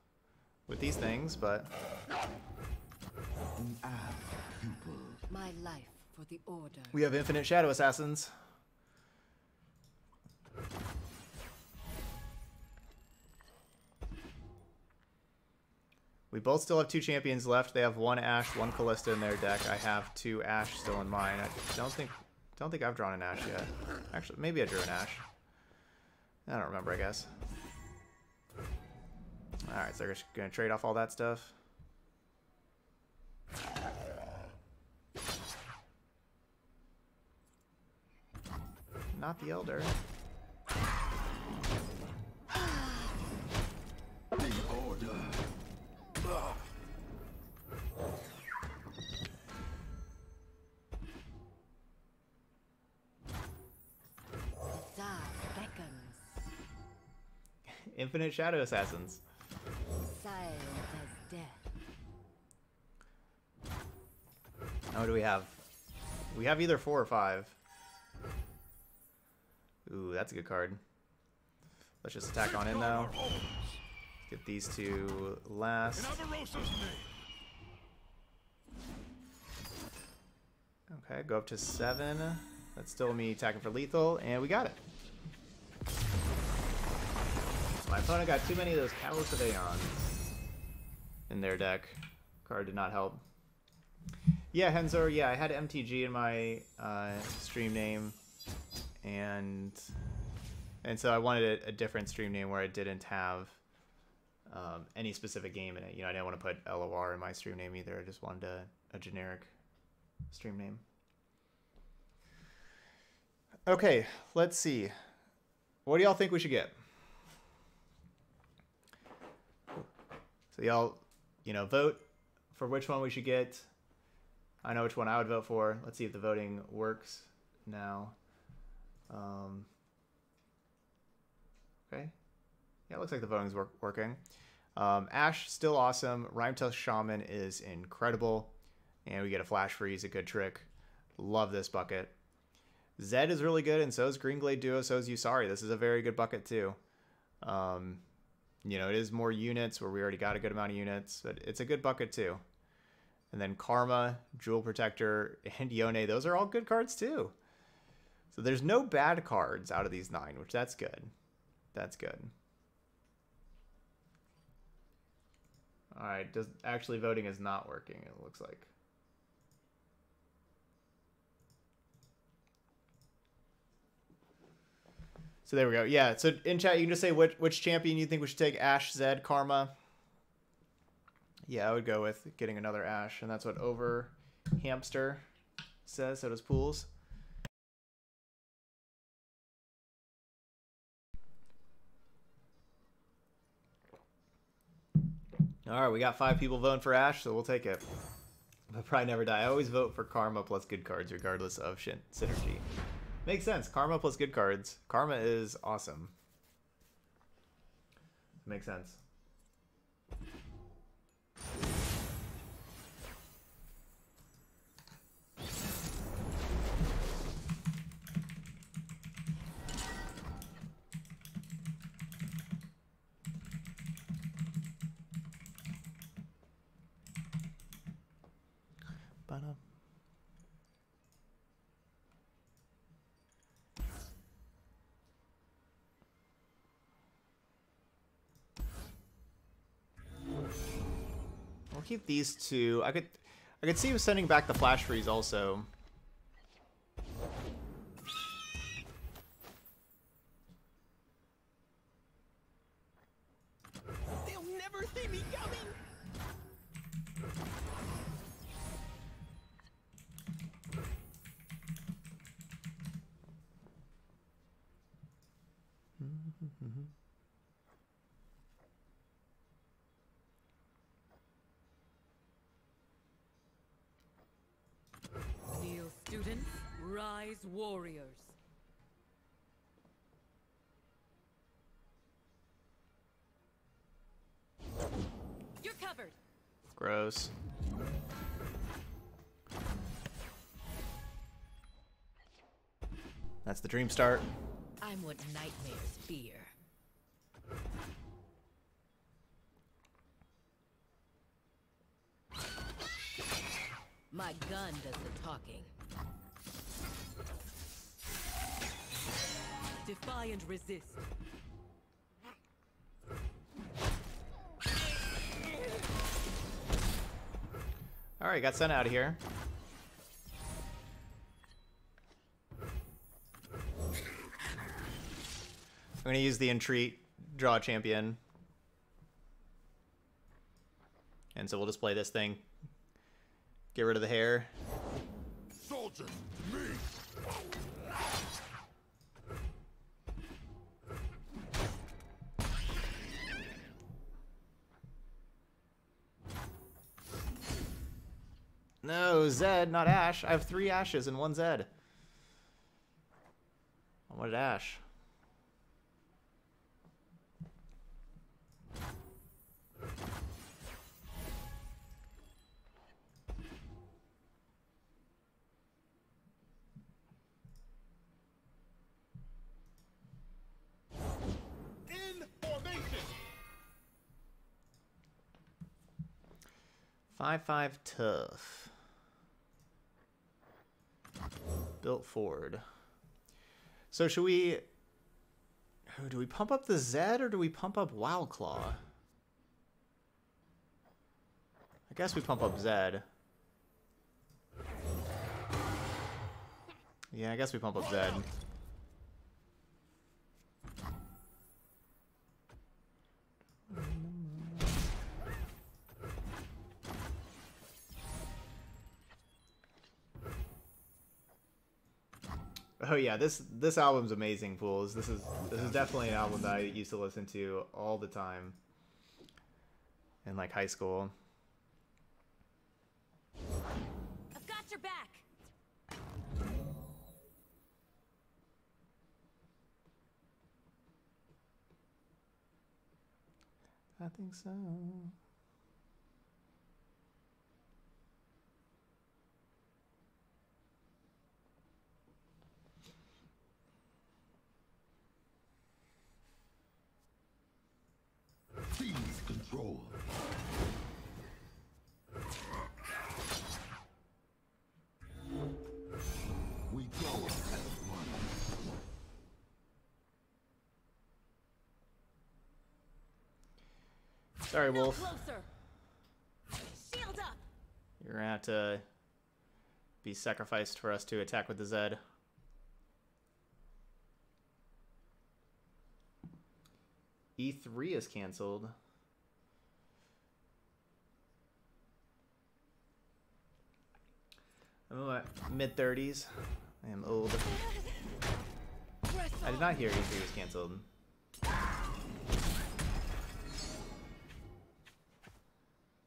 with these things, but An app pupil. My life for the Order. we have infinite shadow assassins. We both still have two champions left. They have one Ashe, one Kalista in their deck. I have two Ashe still in mine. I don't think don't think I've drawn an Ashe yet. Actually, maybe I drew an Ashe. I don't remember, I guess. Alright, so they're just gonna trade off all that stuff. Not the Elder. Infinite Shadow Assassins. silent as death. Now what do we have? We have either four or five. Ooh, that's a good card. Let's just attack on in though. Get these two last. Okay, go up to seven. That's still me attacking for lethal, and we got it. My opponent got too many of those Catalyst of Aeons in their deck. Card did not help. Yeah, Henzor, yeah, I had MTG in my uh, stream name, and and so I wanted a, a different stream name where I didn't have um, any specific game in it. You know, I didn't want to put LOR in my stream name either. I just wanted a, a generic stream name. Okay, let's see. What do y'all think we should get? So y'all, you know, vote for which one we should get. I know which one I would vote for. Let's see if the voting works now. Um, okay. Yeah, it looks like the voting's work- working. Um, Ashe still awesome. Rimetusk Shaman is incredible, and we get a flash freeze, a good trick. Love this bucket. Zed is really good, and so is Green Glade Duo, so is Yusari. This is a very good bucket too. Um, you know, it is more units where we already got a good amount of units, but it's a good bucket too. And then Karma, Jewel Protector, <laughs> and Yone, those are all good cards too. So there's no bad cards out of these nine, which that's good. That's good. All right, does actually voting is not working. It looks like. So there we go. Yeah. So in chat, you can just say which which champion you think we should take: Ashe, Zed, Karma. Yeah, I would go with getting another Ashe, and that's what Over Hamster says. So does Pools. All right, we got five people voting for Ashe, so we'll take it. But probably never die. I always vote for Karma plus good cards, regardless of synergy. Makes sense. Karma plus good cards. Karma is awesome. Makes sense. Ba-dum. We'll keep these two. I could, I could see him sending back the flash freeze also. They'll never see me coming! Kneel students, rise warriors. You're covered. Gross. That's the dream start. I'm what nightmares fear. My gun does the talking. Defy and resist. Alright, got sent out of here. I'm gonna use the entreat, draw a champion. And so we'll just play this thing. Get rid of the hair. Soldiers, No, Zed, not Ashe. I have three Ashes and one Zed. I wanted Ashe. Five five tough. Built Ford. So should we? Do we pump up the Zed or do we pump up Wild Claw? I guess we pump up Zed. Yeah, I guess we pump up Zed. Oh yeah, this this album's amazing, fools. This is this is definitely an album that I used to listen to all the time in like high school. I've got your back. I think so. Seize control. We go as one. Sorry, Wolf. closer. Shield up. You're gonna have to be sacrificed for us to attack with the Zed. E3 is canceled. I'm in mid 30s. I am old. I did not hear E3 was canceled.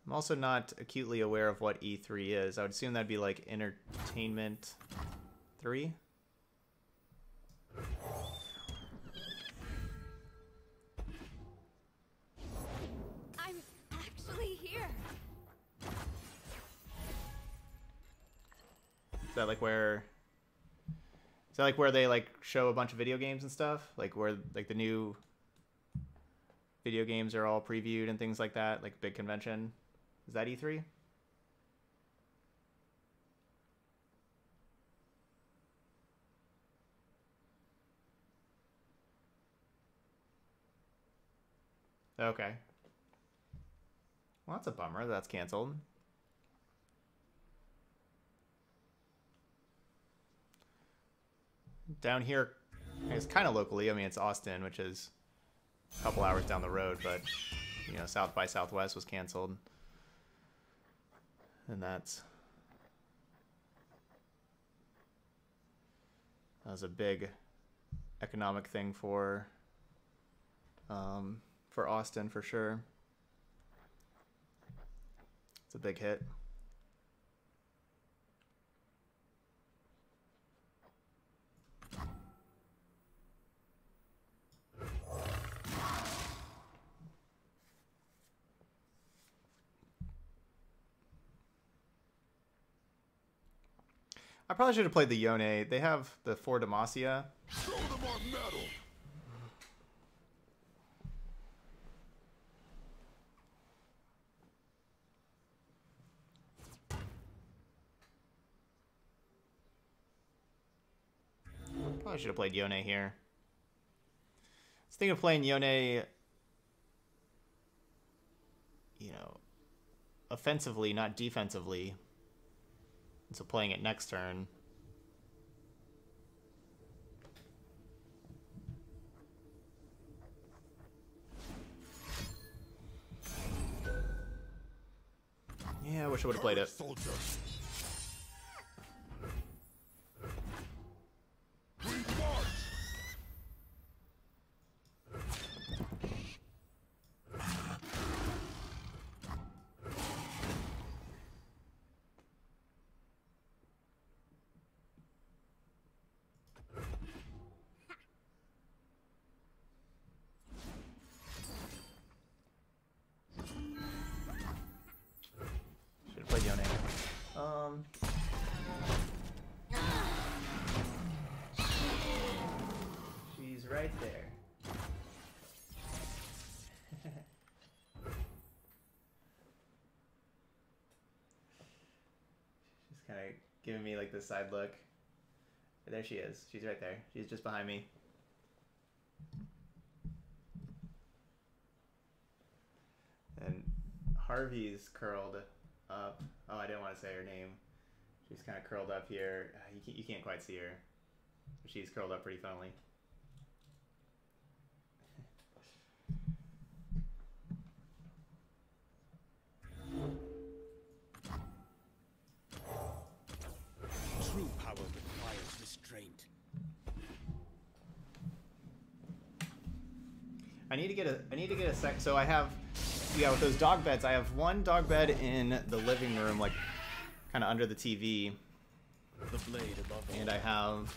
I'm also not acutely aware of what E3 is. I would assume that'd be like Entertainment 3? Is that like where Is that like where they like show a bunch of video games and stuff? Like where like the new video games are all previewed and things like that, like big convention? Is that E E3? Okay. Well, that's a bummer. That's canceled. Down here, it's kind of locally. I mean, it's Austin, which is a couple hours down the road, but you know, South by Southwest was canceled, and that's that was a big economic thing for um, for Austin for sure. It's a big hit. I probably should have played the Yone. They have the For Demacia. Probably should have played Yone here. I was thinking of playing Yone, you know, offensively, not defensively, So playing it next turn. Yeah, I wish I would have played it. Um. She's right there. <laughs> She's kind of giving me like this side look. There she is. She's right there. She's just behind me. And Harvey's curled up. Oh, I didn't want to say her name. She's kind of curled up here. Uh, You can't, you can't quite see her. She's curled up pretty funnily. True power requires restraint. I need to get a I need to get a sec. So I have yeah with those dog beds. I have one dog bed in the living room, like kind of under the TV, The blade above and I have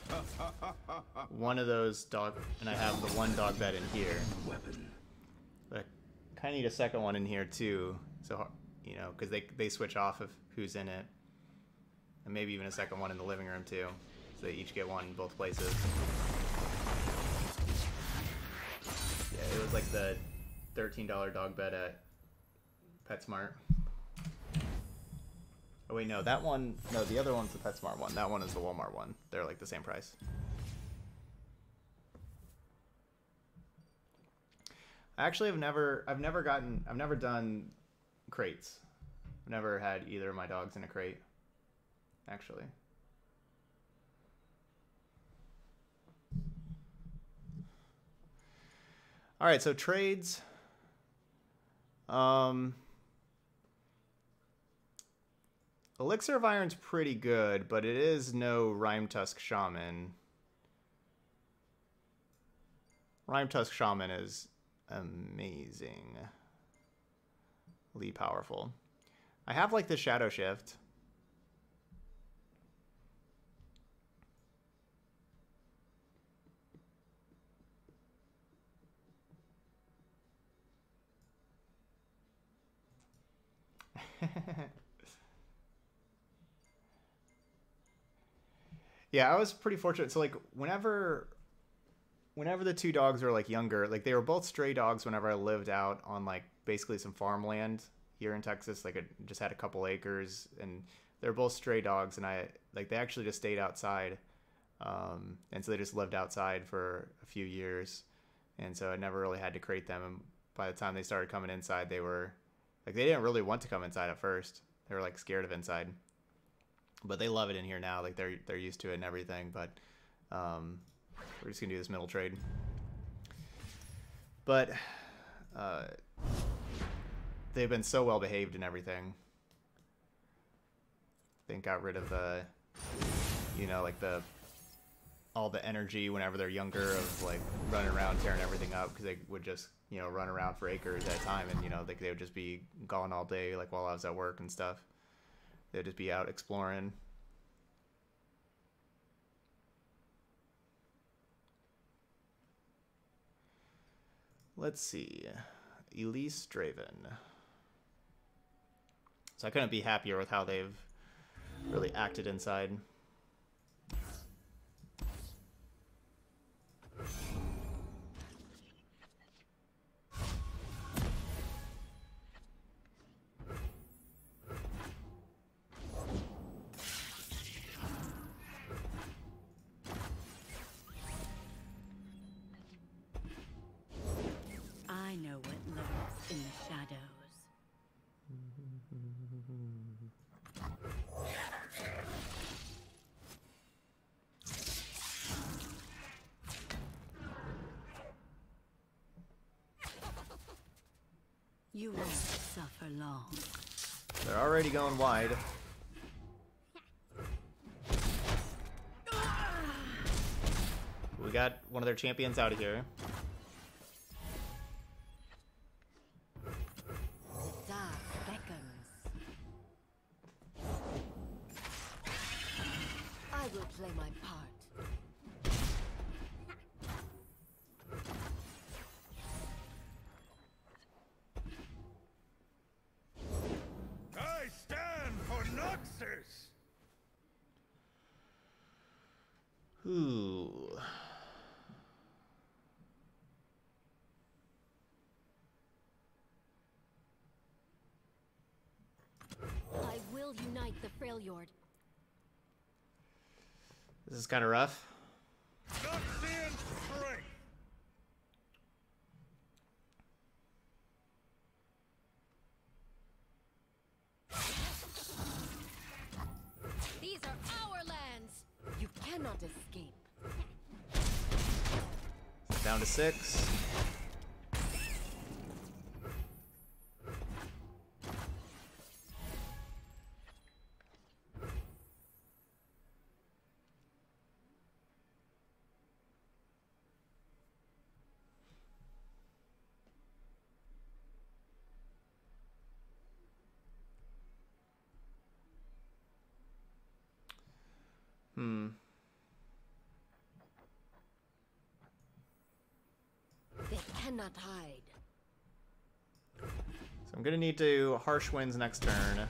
one of those dog, and I have the one dog bed in here. Weapon. But I kind of need a second one in here too. So you know, because they they switch off of who's in it, and maybe even a second one in the living room too. So they each get one in both places. Yeah, it was like the thirteen dollar dog bed at PetSmart. Oh wait, no, that one. No, the other one's the PetSmart one. That one is the Walmart one. They're like the same price. I actually have never I've never gotten I've never done crates. I've never had either of my dogs in a crate. Actually. All right, so trades um Elixir of Iron's pretty good, but it is no Rimetusk Shaman. Rimetusk Shaman is amazingly powerful. I have like the Shadow Shift. <laughs> yeah, I was pretty fortunate. So like whenever whenever the two dogs were like younger, like they were both stray dogs whenever I lived out on like basically some farmland here in Texas. Like I just had a couple acres and they're both stray dogs and I like they actually just stayed outside. Um, and so they just lived outside for a few years. And so I never really had to crate them. And by the time they started coming inside, they were like they didn't really want to come inside at first. They were like scared of inside. But they love it in here now. Like they're they're used to it and everything. But um, we're just gonna do this middle trade. But uh, they've been so well behaved and everything. I think got rid of the, you know, like the all the energy whenever they're younger of like running around tearing everything up because they would just you know run around for acres at a time and you know like they would just be gone all day like while I was at work and stuff. They'd just be out exploring. Let's see. Elise Draven. So I couldn't be happier with how they've really acted inside. Long. They're already going wide. We got one of their champions out of here. The Freljord. This is kind of rough. These are our lands. You cannot escape. Down to six. Hmm. They cannot hide. So I'm gonna need to harsh winds next turn.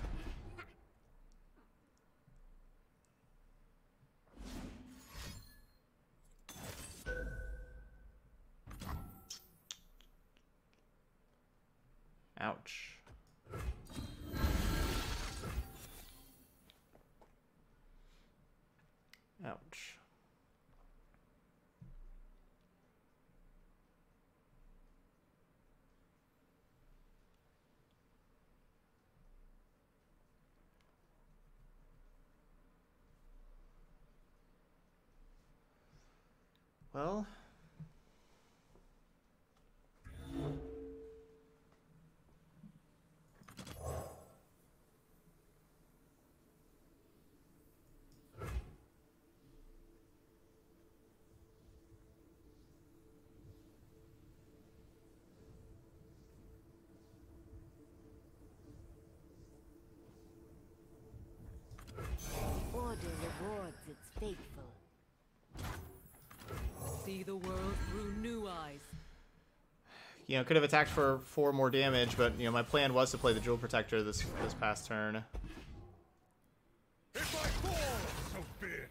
Well, you know, could have attacked for four more damage, but you know, my plan was to play the Jewel Protector this this past turn. If I fall, so be it!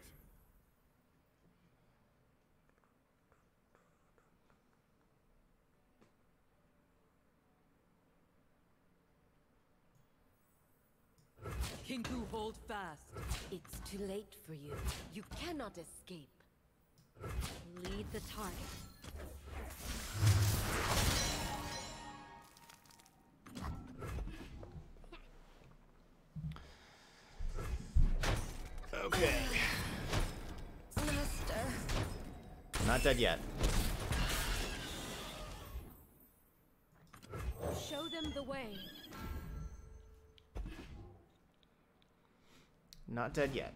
Kinkou, hold fast. It's too late for you. You cannot escape. Lead the target. Okay. Master. Not dead yet. Show them the way. Not dead yet.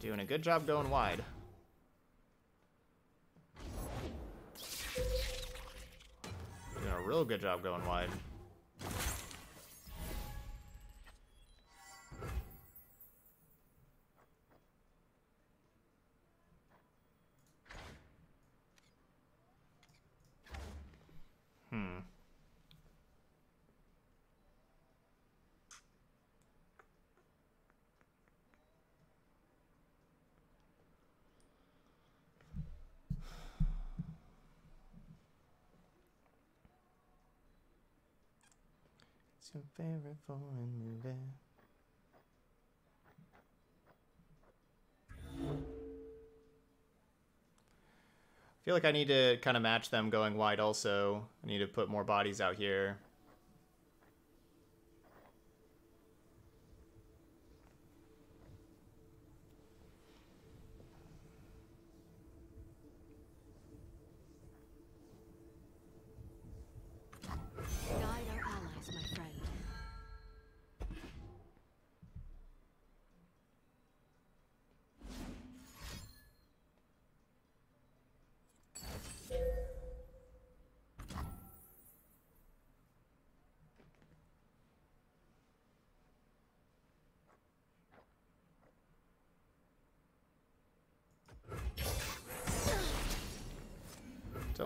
Doing a good job going wide. Doing a real good job going wide. Your favorite foreign movie? I feel like I need to kind of match them going wide also. I need to put more bodies out here.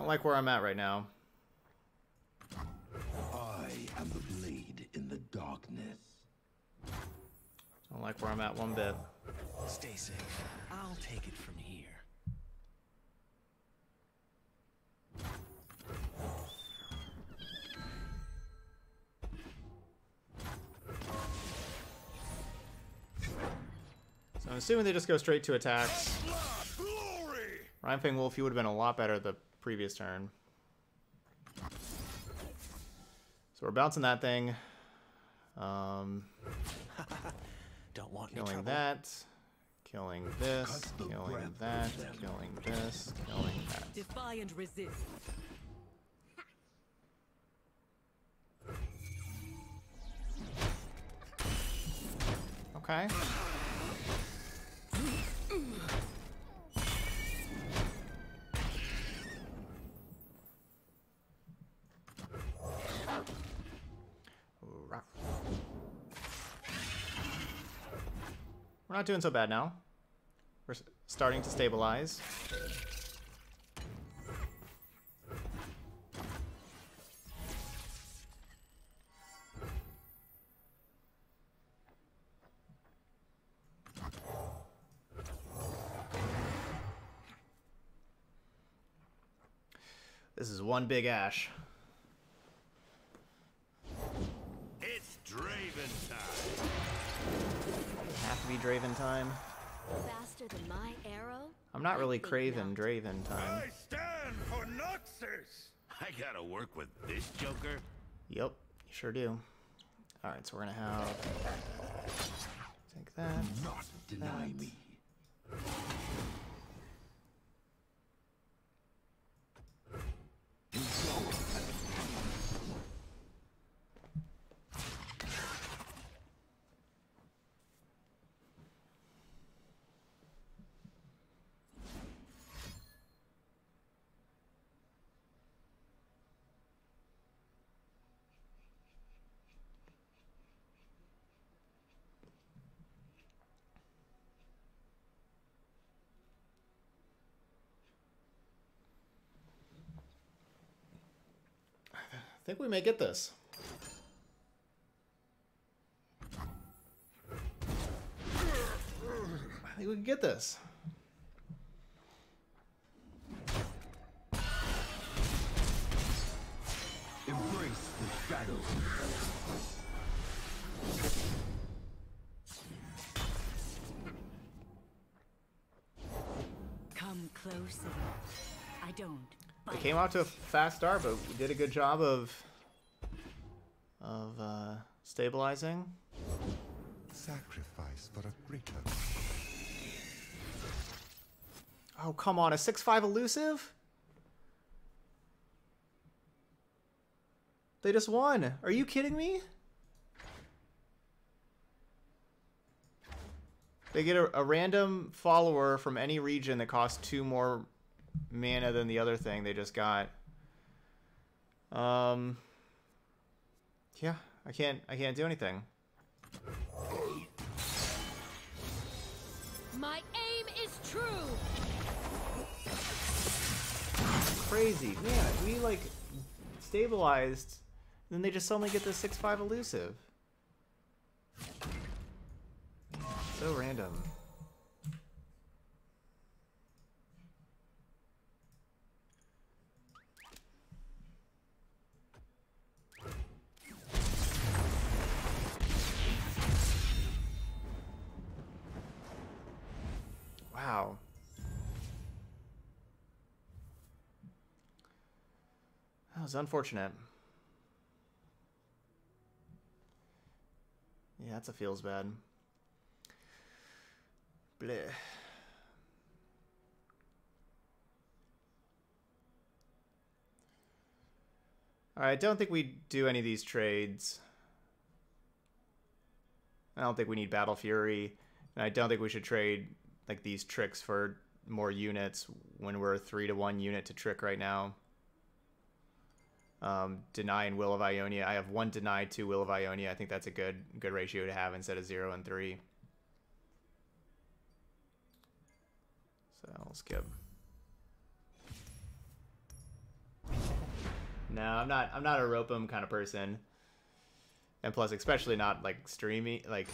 Don't like where I'm at right now. I am the blade in the darkness. I Don't like where I'm at one bit. Stay safe. I'll take it from here. So I'm assuming they just go straight to attacks. Blood, glory! Rimefang Wolf, you would have been a lot better the previous turn. So we're bouncing that thing. Um, <laughs> Don't want killing that. Killing this. Killing that. Killing this. Killing that. Defy and resist. Okay. We're not doing so bad now. We're starting to stabilize. This is one big Ashe. To be Draven time. Faster than my arrow? I'm not really think craving not. Draven time. I stand for Noxus! I gotta work with this joker? Yep, you sure do. Alright, so we're gonna have. Take that. Not deny That. me. Think we may get this. I think we can get this. Embrace the shadows. Come closer. I don't. It came out to a fast start, but we did a good job of of uh, stabilizing. Sacrifice for a greater. Oh come on, a six five elusive? They just won. Are you kidding me? They get a, a random follower from any region that costs two more mana than the other thing they just got. Um. Yeah, I can't. I can't do anything. My aim is true! Crazy, man. We like stabilized, then they just suddenly get the six five elusive. So random. Wow. That was unfortunate. Yeah, that's a feels bad. Bleh. Alright, I don't think we do any of these trades. I don't think we need Battle Fury. And I don't think we should trade like these tricks for more units when we're three to one unit to trick right now. Um, deny and Will of Ionia. I have one deny, two Will of Ionia. I think that's a good good ratio to have instead of zero and three. So I'll skip. No, I'm not. I'm not a ropem kind of person. And plus, especially not like streaming. Like,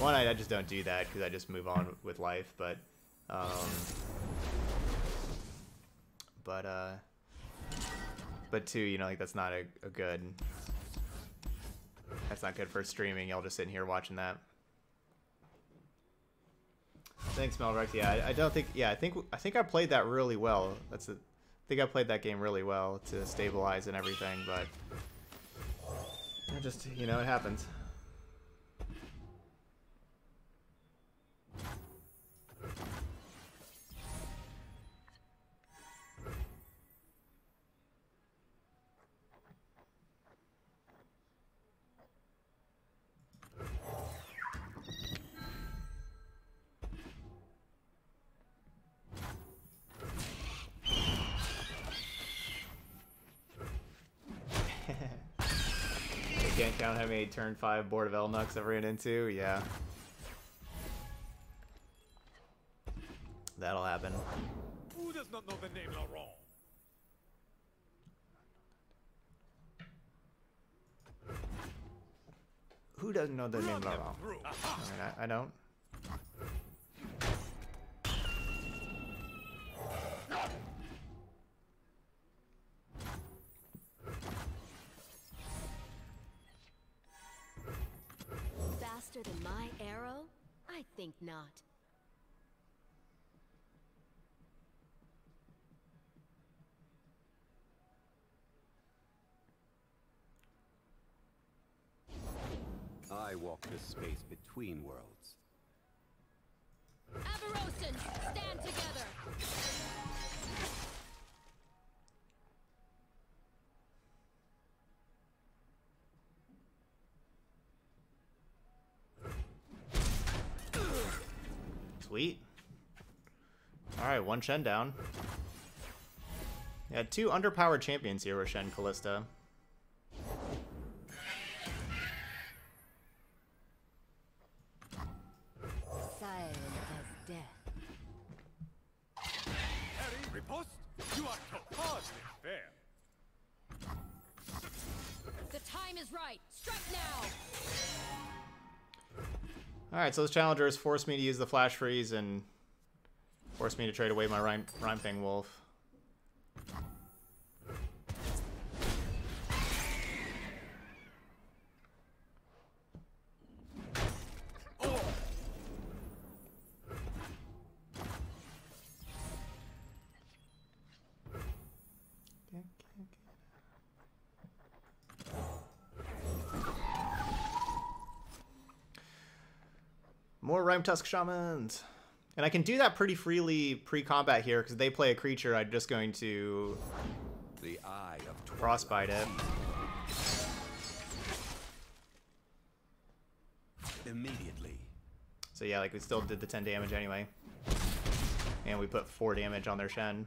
one, I, I just don't do that because I just move on with life. But, um, but uh, but two, you know, like that's not a, a good. That's not good for streaming. Y'all just sitting here watching that. Thanks, Melrex. Yeah, I, I don't think. Yeah, I think I think I played that really well. That's a, I think I played that game really well to stabilize and everything, but just you know it happens. Count how many turn five board of Elnuks I ran into. Yeah. That'll happen. Who does not know the name Laurent? Who doesn't know the name Run them Laurent? I, mean, I, I don't. Faster than my arrow? I think not. I walk the space between worlds. Avarosan, stand together! Sweet. Alright, one Shen down. Yeah, two underpowered champions here with Shen Kalista. Silent as death. Harry, riposte? You are hardly fair. The time is right. Strike now! Alright, so those challengers forced me to use the flash freeze and forced me to trade away my Rhyme, Rhyme Fang Wolf. Tusk Shamans. And I can do that pretty freely pre-combat here because they play a creature. I'm just going to The eye of Twilight. frostbite it. Immediately. So yeah, like we still did the 10 damage anyway. And we put 4 damage on their Shen.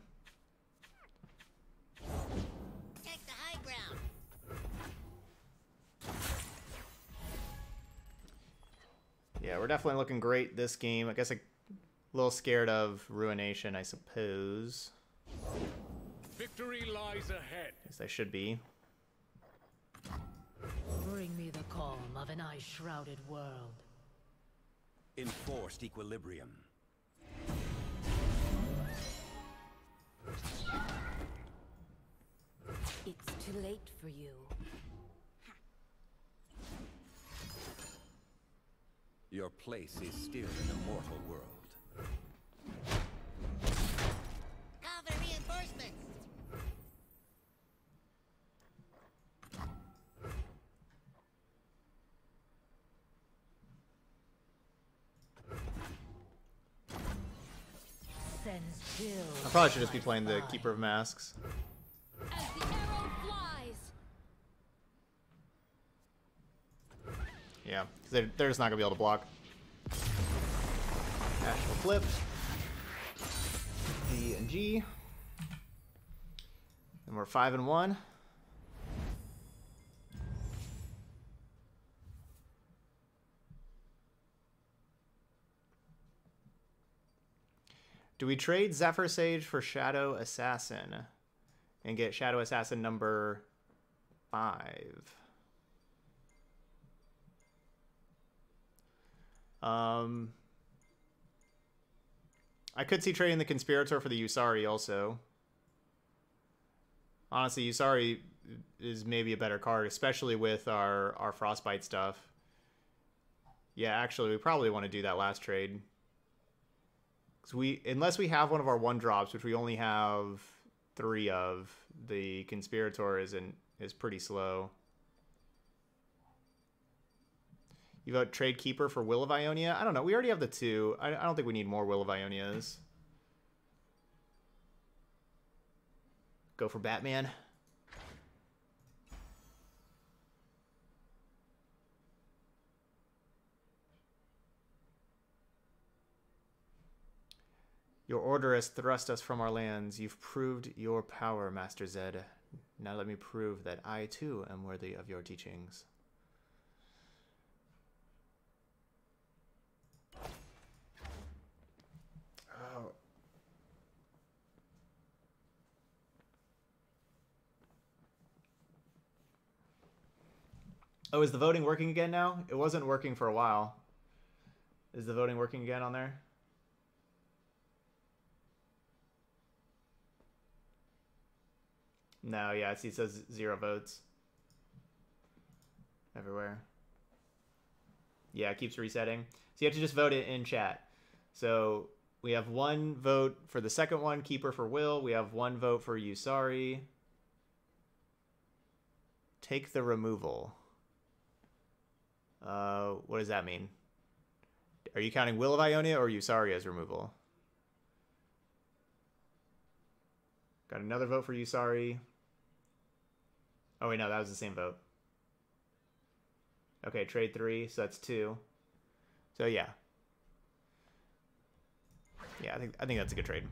We're definitely looking great this game. I guess a little scared of Ruination, I suppose. Victory lies ahead. Guess I should be. Bring me the calm of an ice-shrouded world. Enforced equilibrium. It's too late for you. Your place is still in the mortal world. Call for reinforcements! Sends. I probably should just be playing the. Keeper of Masks. As the arrow flies! Yeah, they're, they're just not gonna be able to block. Ashe will flip. D and G. And we're five and one. Do we trade Zephyr Sage for Shadow Assassin and get Shadow Assassin number five. Um, I could see trading the Conspirator for the Yusari also. Honestly, Yusari is maybe a better card, especially with our, our Frostbite stuff. Yeah, actually, we probably want to do that last trade. Cause we, unless we have one of our one drops, which we only have three of, the Conspirator isn't is pretty slow. You vote Trade Keeper for Will of Ionia? I don't know. We already have the two. I, I don't think we need more Will of Ionias. Go for Batman. Your order has thrust us from our lands. You've proved your power, Master Zed. Now let me prove that I too am worthy of your teachings. Oh, is the voting working again now? It wasn't working for a while. Is the voting working again on there? No, yeah, I see, it says zero votes everywhere. Yeah, it keeps resetting. So you have to just vote it in chat. So we have one vote for the second one, Keeper for Will. We have one vote for Yusari. Take the removal. Uh, what does that mean? Are you counting Will of Ionia or Yusari as removal? Got another vote for Yusari. Oh wait, no, that was the same vote. Okay, trade three, so that's two. So yeah. Yeah, I think I think that's a good trade.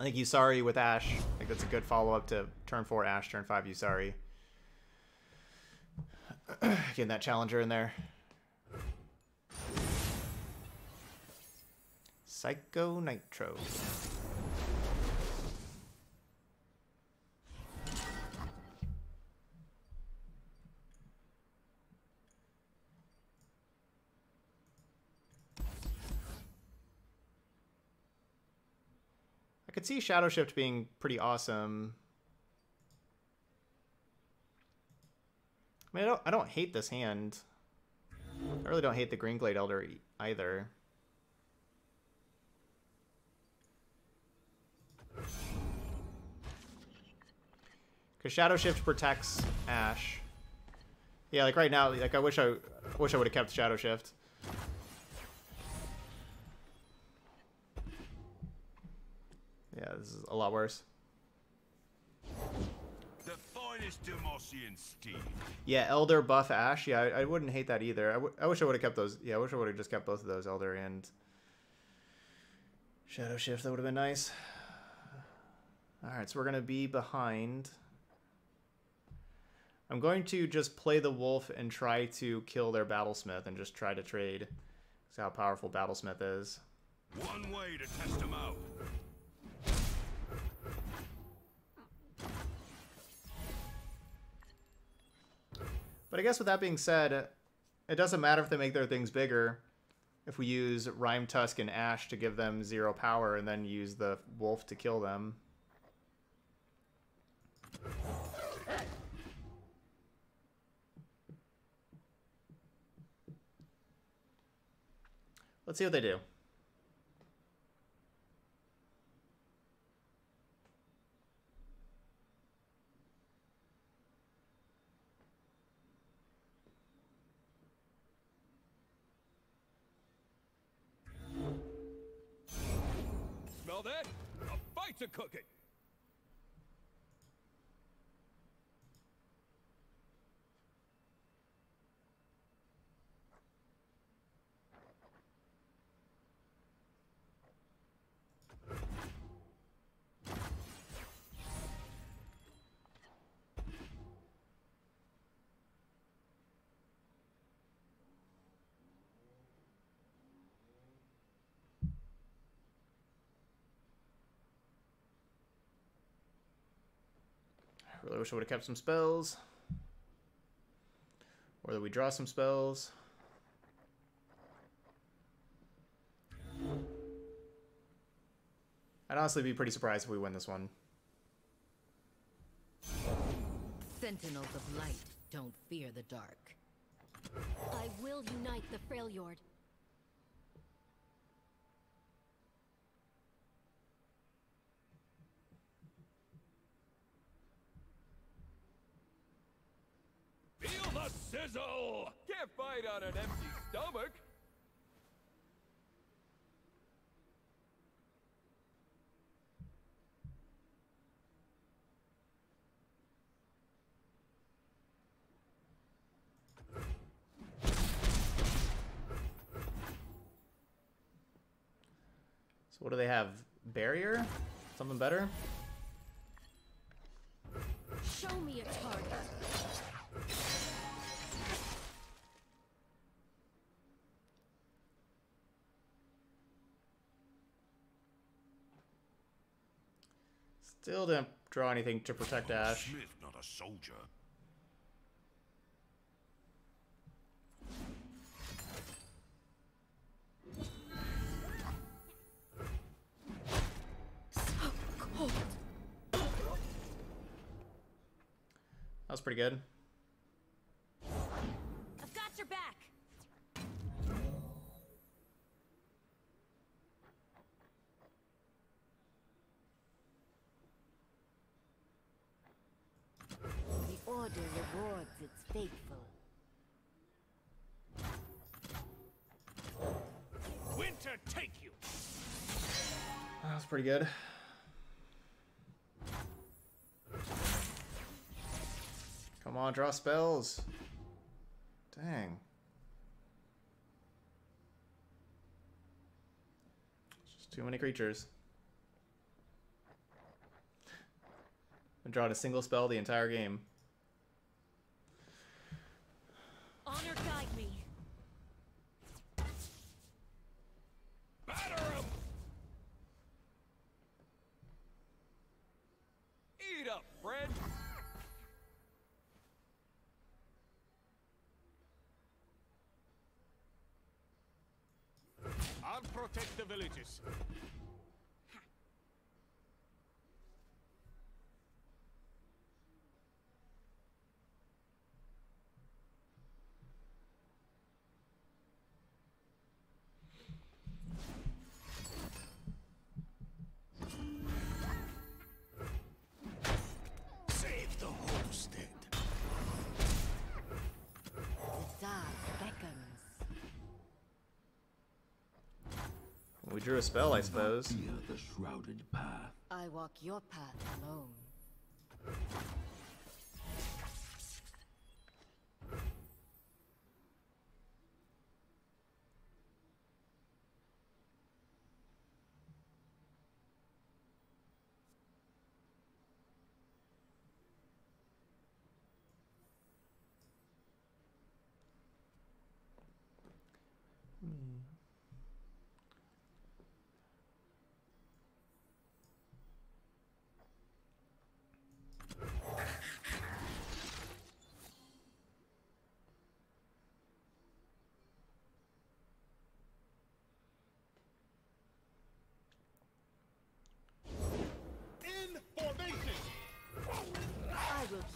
I think Yusari with Ashe. I think that's a good follow up to turn four Ashe, turn five Yusari. <clears throat> Getting that challenger in there. Psycho Nitro. I could see Shadow Shift being pretty awesome. I mean, I don't, I don't hate this hand. I really don't hate the Greenglade Elder e- either. Because Shadow Shift protects Ashe. Yeah, like right now, like I wish I, I wish I would have kept Shadow Shift. Yeah, this is a lot worse. Finest Demacian steed. Yeah, Elder buff Ashe. Yeah, I, I wouldn't hate that either. I, w- I wish I would have kept those. Yeah, I wish I would have just kept both of those, Elder and Shadow Shift. That would have been nice. All right, so we're gonna be behind. I'm going to just play the wolf and try to kill their battlesmith and just try to trade. See how powerful battlesmith is. One way to test them out. But I guess with that being said, it doesn't matter if they make their things bigger. If we use Rimetusk and Ashe to give them zero power and then use the wolf to kill them. Let's see what they do. Smell that? A fight's a cooking. Really wish I would have kept some spells. Or that we draw some spells. I'd honestly be pretty surprised if we win this one. Sentinels of light don't fear the dark. I will unite the Freljord. Feel the sizzle! Can't fight on an empty stomach! So what do they have? Barrier? Something better? Show me a target. Still didn't draw anything to protect Ashe. Smith, not a soldier. Cold. That was pretty good. Order rewards its faithful. Winter take you! That was pretty good. Come on, draw spells. Dang. It's Just too many creatures. Been drawing a single spell the entire game. Honor guide me. Batter 'em! Eat up, friend! I'll protect the villages. Drew a spell, I suppose. Fear the shrouded path. I walk your path alone.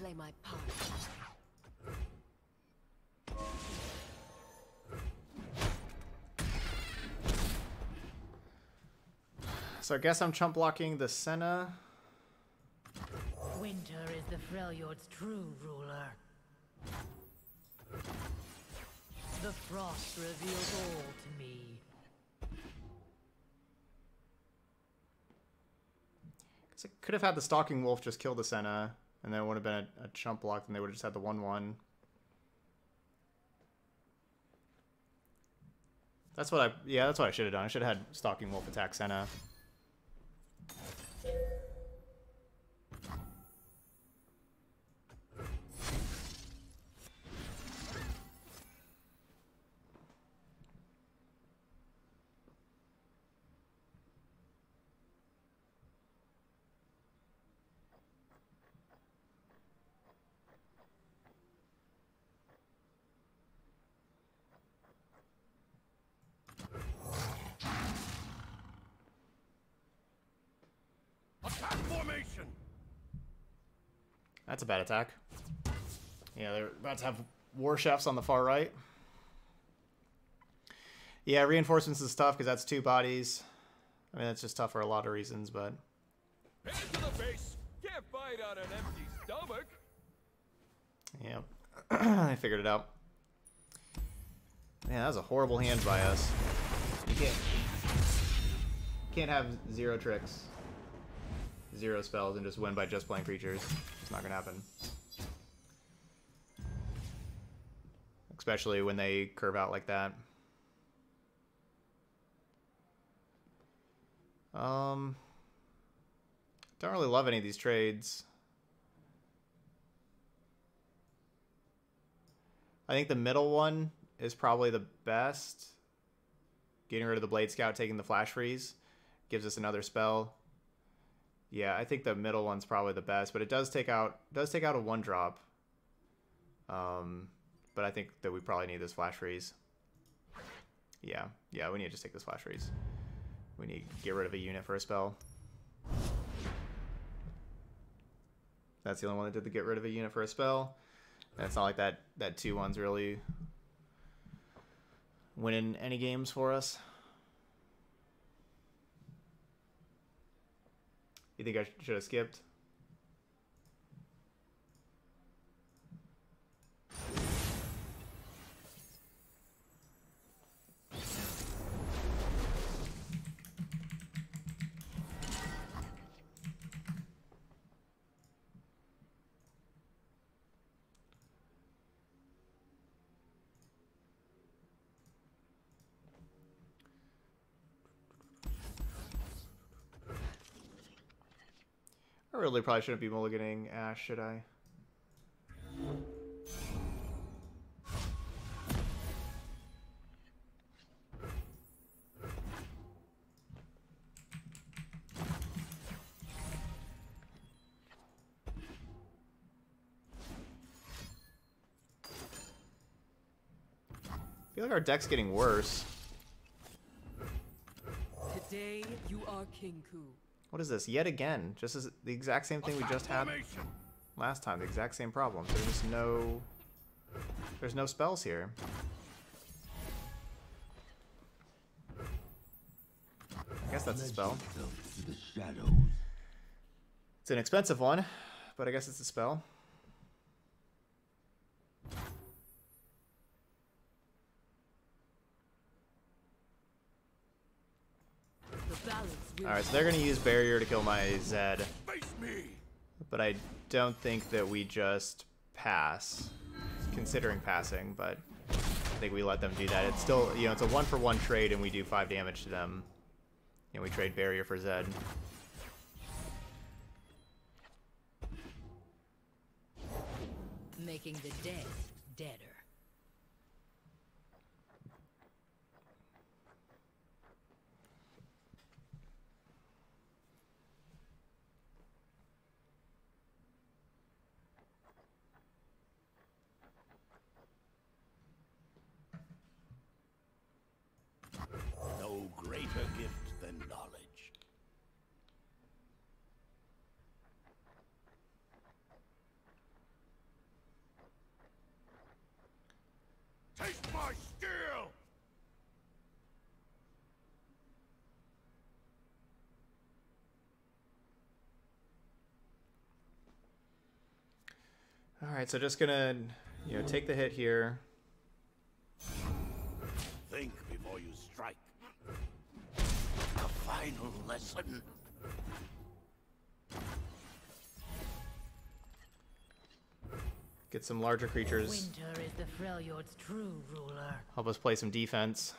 Play my part. So I guess I'm chump blocking the Senna. Winter is the Freljord's true ruler. The frost reveals all to me. 'Cause I could have had the Stalking Wolf just kill the Senna, and then it would have been a, a chump block, and they would have just had the 1 1. That's what I. Yeah, that's what I should have done. I should have had Stalking Wolf attack Senna. That's a bad attack. Yeah, they're about to have war chefs on the far right. Yeah, reinforcements is tough because that's two bodies. I mean, that's just tough for a lot of reasons, but Hands to the face. Can't fight on an empty stomach. yeah, <clears throat> I figured it out. Man, that was a horrible hand by us. You can't can't have zero tricks, zero spells, and just win by just playing creatures. Not gonna happen. Especially when they curve out like that. Um, don't really love any of these trades. I think the middle one is probably the best. Getting rid of the Blade Scout, taking the Flash Freeze, gives us another spell. Yeah, I think the middle one's probably the best, but it does take out does take out a one drop. Um, but I think that we probably need this Flash Freeze. Yeah, yeah, we need to just take this Flash Freeze. We need to get rid of a unit for a spell. That's the only one that did the get rid of a unit for a spell. And it's not like that that two ones really winning any games for us. You think I should have skipped? Really probably shouldn't be mulliganing Ashe, should I? I feel like our deck's getting worse. Today you are Kinkou. What is this? Yet again, just as the exact same thing we just had last time. The exact same problem. There's no, there's no spells here. I guess that's a spell. Yourself to the shadows. It's an expensive one, but I guess it's a spell. The balance will All right, so they're gonna use barrier to kill my Zed, but I don't think that we just pass. Considering passing, but I think we let them do that. It's still, you know, it's a one for one trade, and we do five damage to them. And we trade barrier for Zed. Making the dead deader. No greater gift than knowledge. Taste my steel! All right, so just gonna, you know, take the hit here. Think before you strike. A final lesson. Get some larger creatures. Winter is the Freljord's true ruler. Help us play some defense.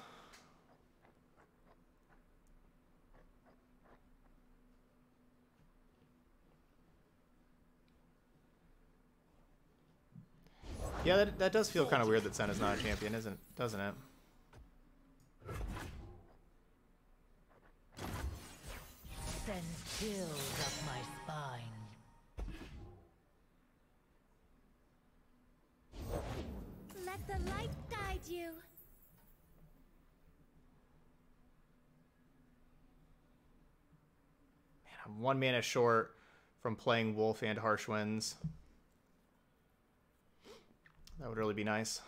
Yeah, that, that does feel kind of weird that Sen is not a champion, isn't doesn't it? Sends chills up my spine. Let the light guide you. Man, I'm one mana short from playing Wolf and Harsh Winds. That would really be nice.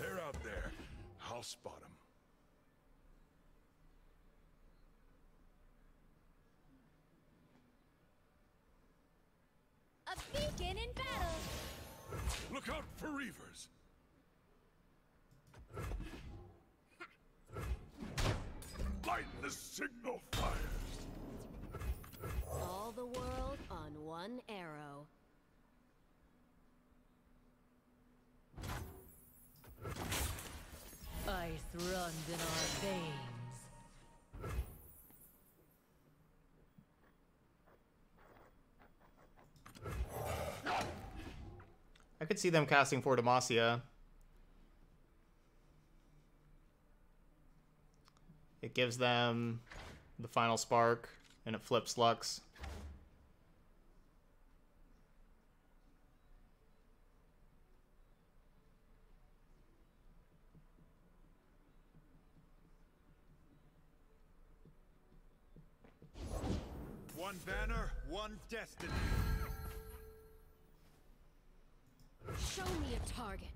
They're out there. I'll spot them. A beacon in battle. Look out for Reavers. Light the signal fires. All the world on one arrow. Ice runs in our veins. I could see them casting for Demacia. It gives them the final spark, and it flips Lux. One banner, one destiny. Show me a target.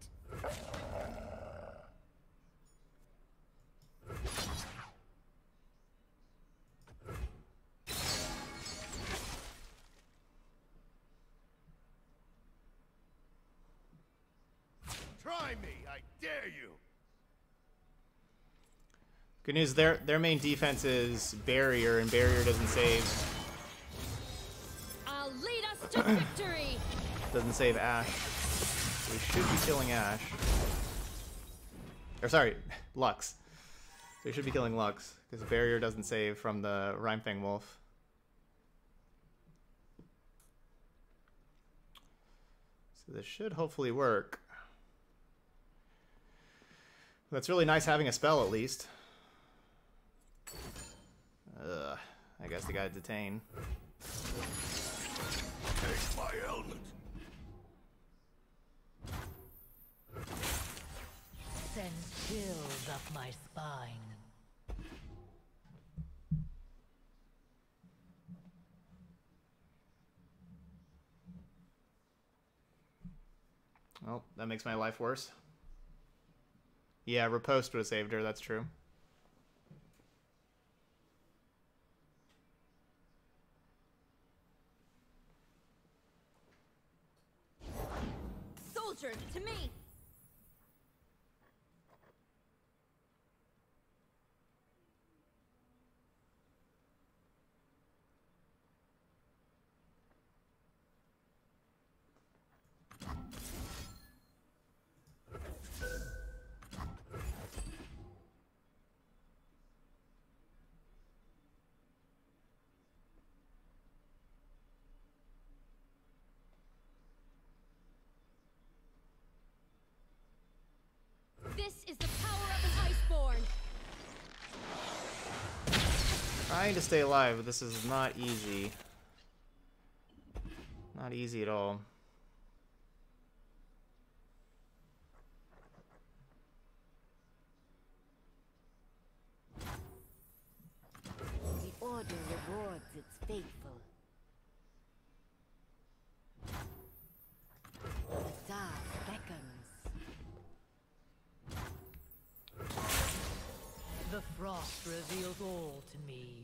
Try me, I dare you. Good news, their their main defense is barrier, and barrier doesn't save doesn't save Ashe. We should be killing Ashe. Or sorry, Lux. So we should be killing Lux because barrier doesn't save from the Rimefang Wolf. So this should hopefully work. That's really nice having a spell at least. Ugh, I guess they got detain. Take my helmet. Sends chills up my spine. Oh, that makes my life worse. Yeah, Repost would have saved her, that's true. To me. Trying to stay alive, but this is not easy. Not easy at all. The Order rewards its faithful. The dark beckons. The frost reveals all to me.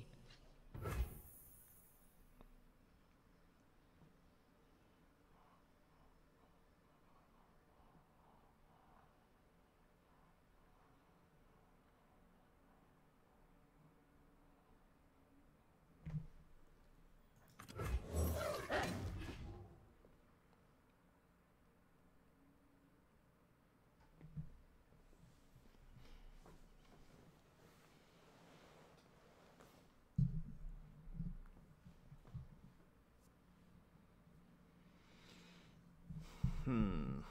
Hmm.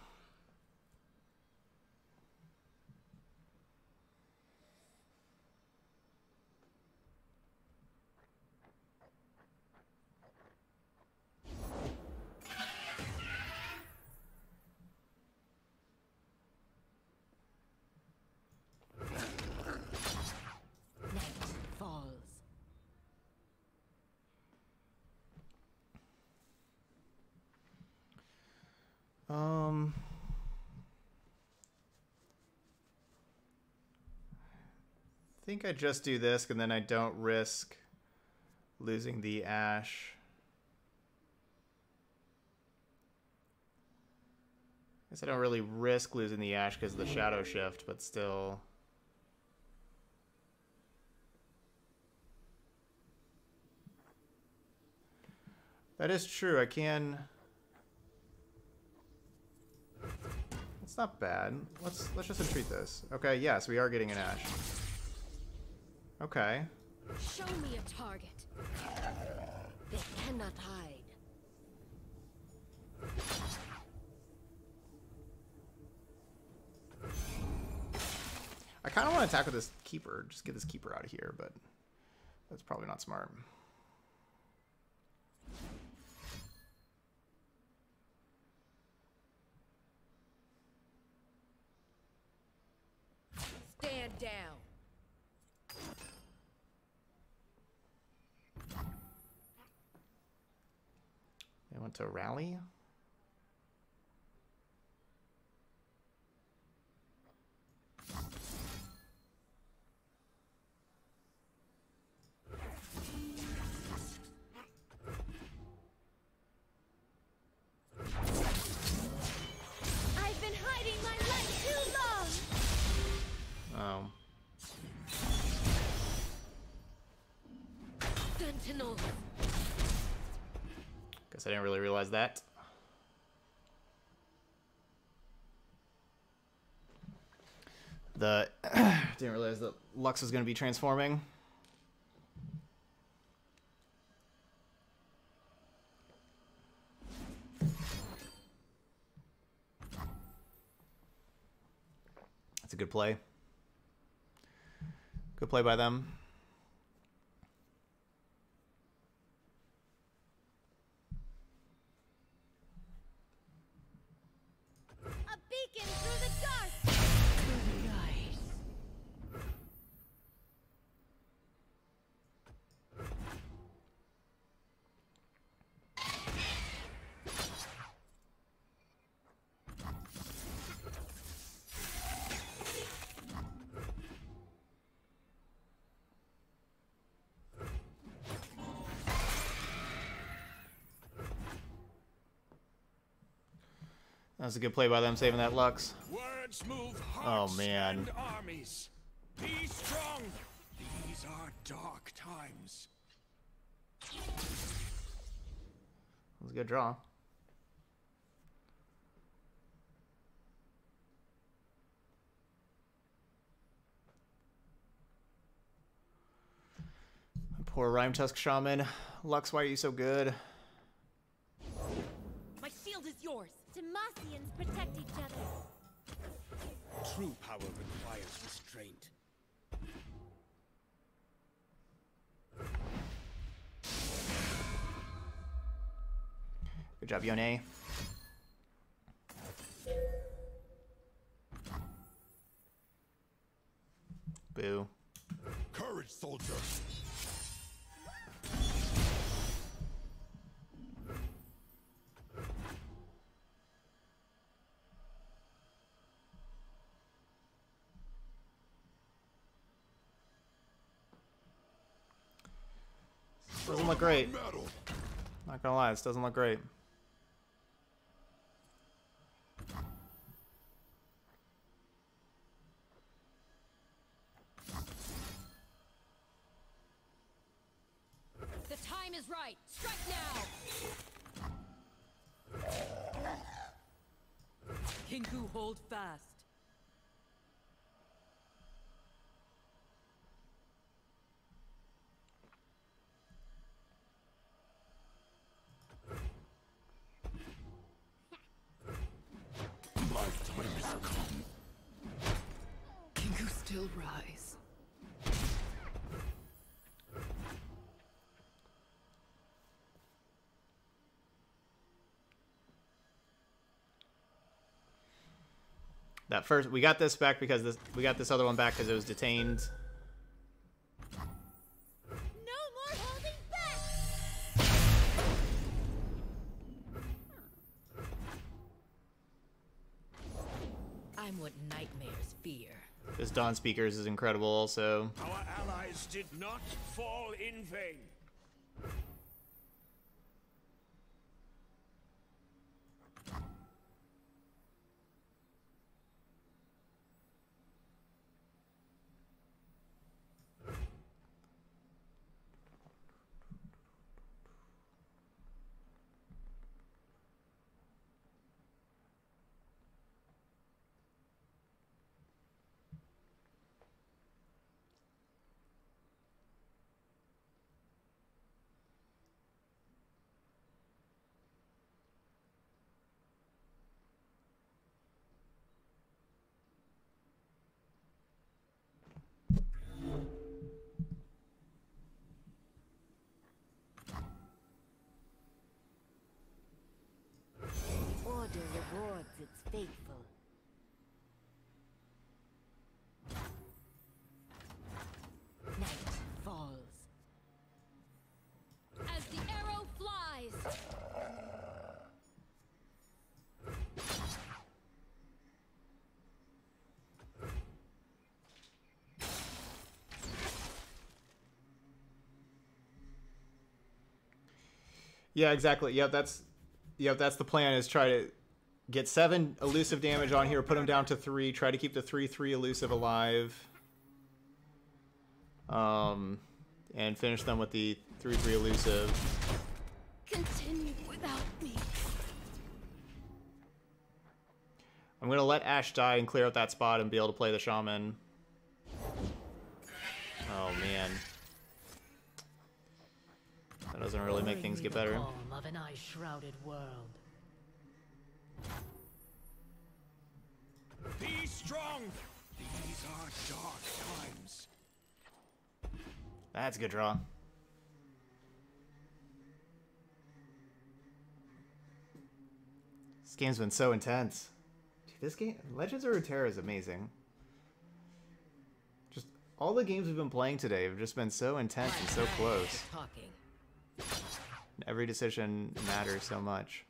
Um, I think I just do this, and then I don't risk losing the Ashe. I guess I don't really risk losing the Ashe because of the shadow shift, but still... That is true. I can It's not bad. Let's let's just entreat this. Okay, yes, we are getting an Ashe. Okay. Show me a target. They cannot hide. I kind of want to attack with this keeper. Just get this keeper out of here, but that's probably not smart. Stand down. They want to rally. I didn't really realize that. The <clears throat> didn't realize that Lux was going to be transforming. That's a good play. Good play by them. Beacon through the That was a good play by them saving that Lux. Words move Oh man. and armies. Be strong. These are dark times. That was a good draw. Poor Rimetusk Shaman. Lux, why are you so good? My shield is yours. Demacians protect each other. True power requires restraint. Good job, Yone. Boo. Courage, soldier. Look great. Not gonna lie, this doesn't look great. The time is right. Strike now. Kinkou, hold fast. My time has come. Kinkou still rise. That first, we got this back because this, we got this other one back because it was detained. No more holding back. I'm what nightmares fear. This Dawn Speakers is incredible also. Our allies did not fall in vain. Order rewards its faithful. Night falls. As the arrow flies! Yeah, exactly. Yep, that's yep, that's the plan is try to get 7 elusive damage on here, put them down to 3, try to keep the 3-3 elusive alive. Um and finish them with the 3-3 elusive. Continue without me. I'm going to let Ashe die and clear out that spot and be able to play the shaman. Oh man. That doesn't really make things get better. calm of an ice-shrouded world. Be strong! These are dark times. That's a good draw. This game's been so intense. Dude, this game, Legends of Runeterra is amazing. Just all the games we've been playing today have just been so intense and so close. Talking. Every decision matters so much.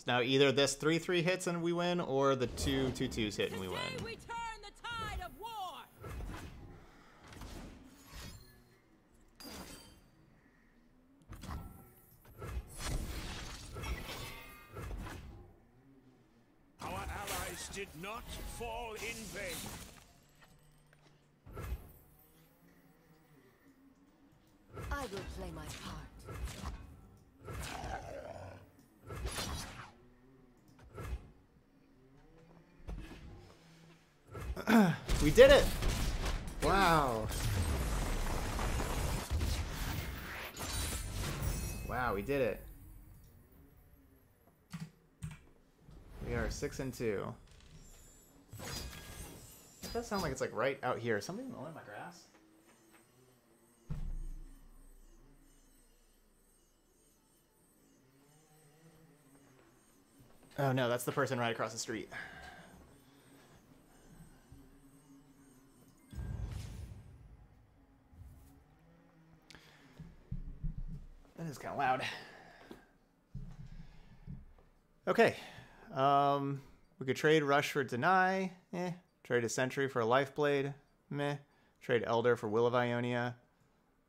So now either this 3-3 hits and we win, or the two 2-2s hit and we win. We did it! Wow. Wow, we did it. We are six and two. It does sound like it's like right out here. somebody mowing my grass? Oh no, that's the person right across the street. Kind of loud. Okay. Um, we could trade Rush for Deny. Eh. Trade a Sentry for a Lifeblade. Meh. Trade Elder for Will of Ionia.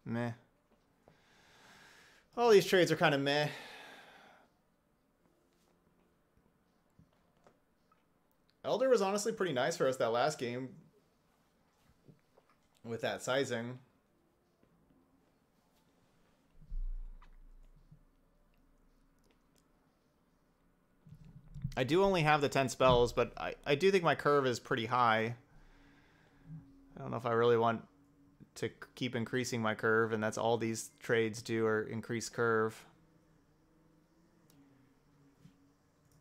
Meh. All these trades are kind of meh. Elder was honestly pretty nice for us that last game with that sizing. I do only have the 10 spells, but I, I do think my curve is pretty high. I don't know if I really want to keep increasing my curve, and that's all these trades do are increase curve.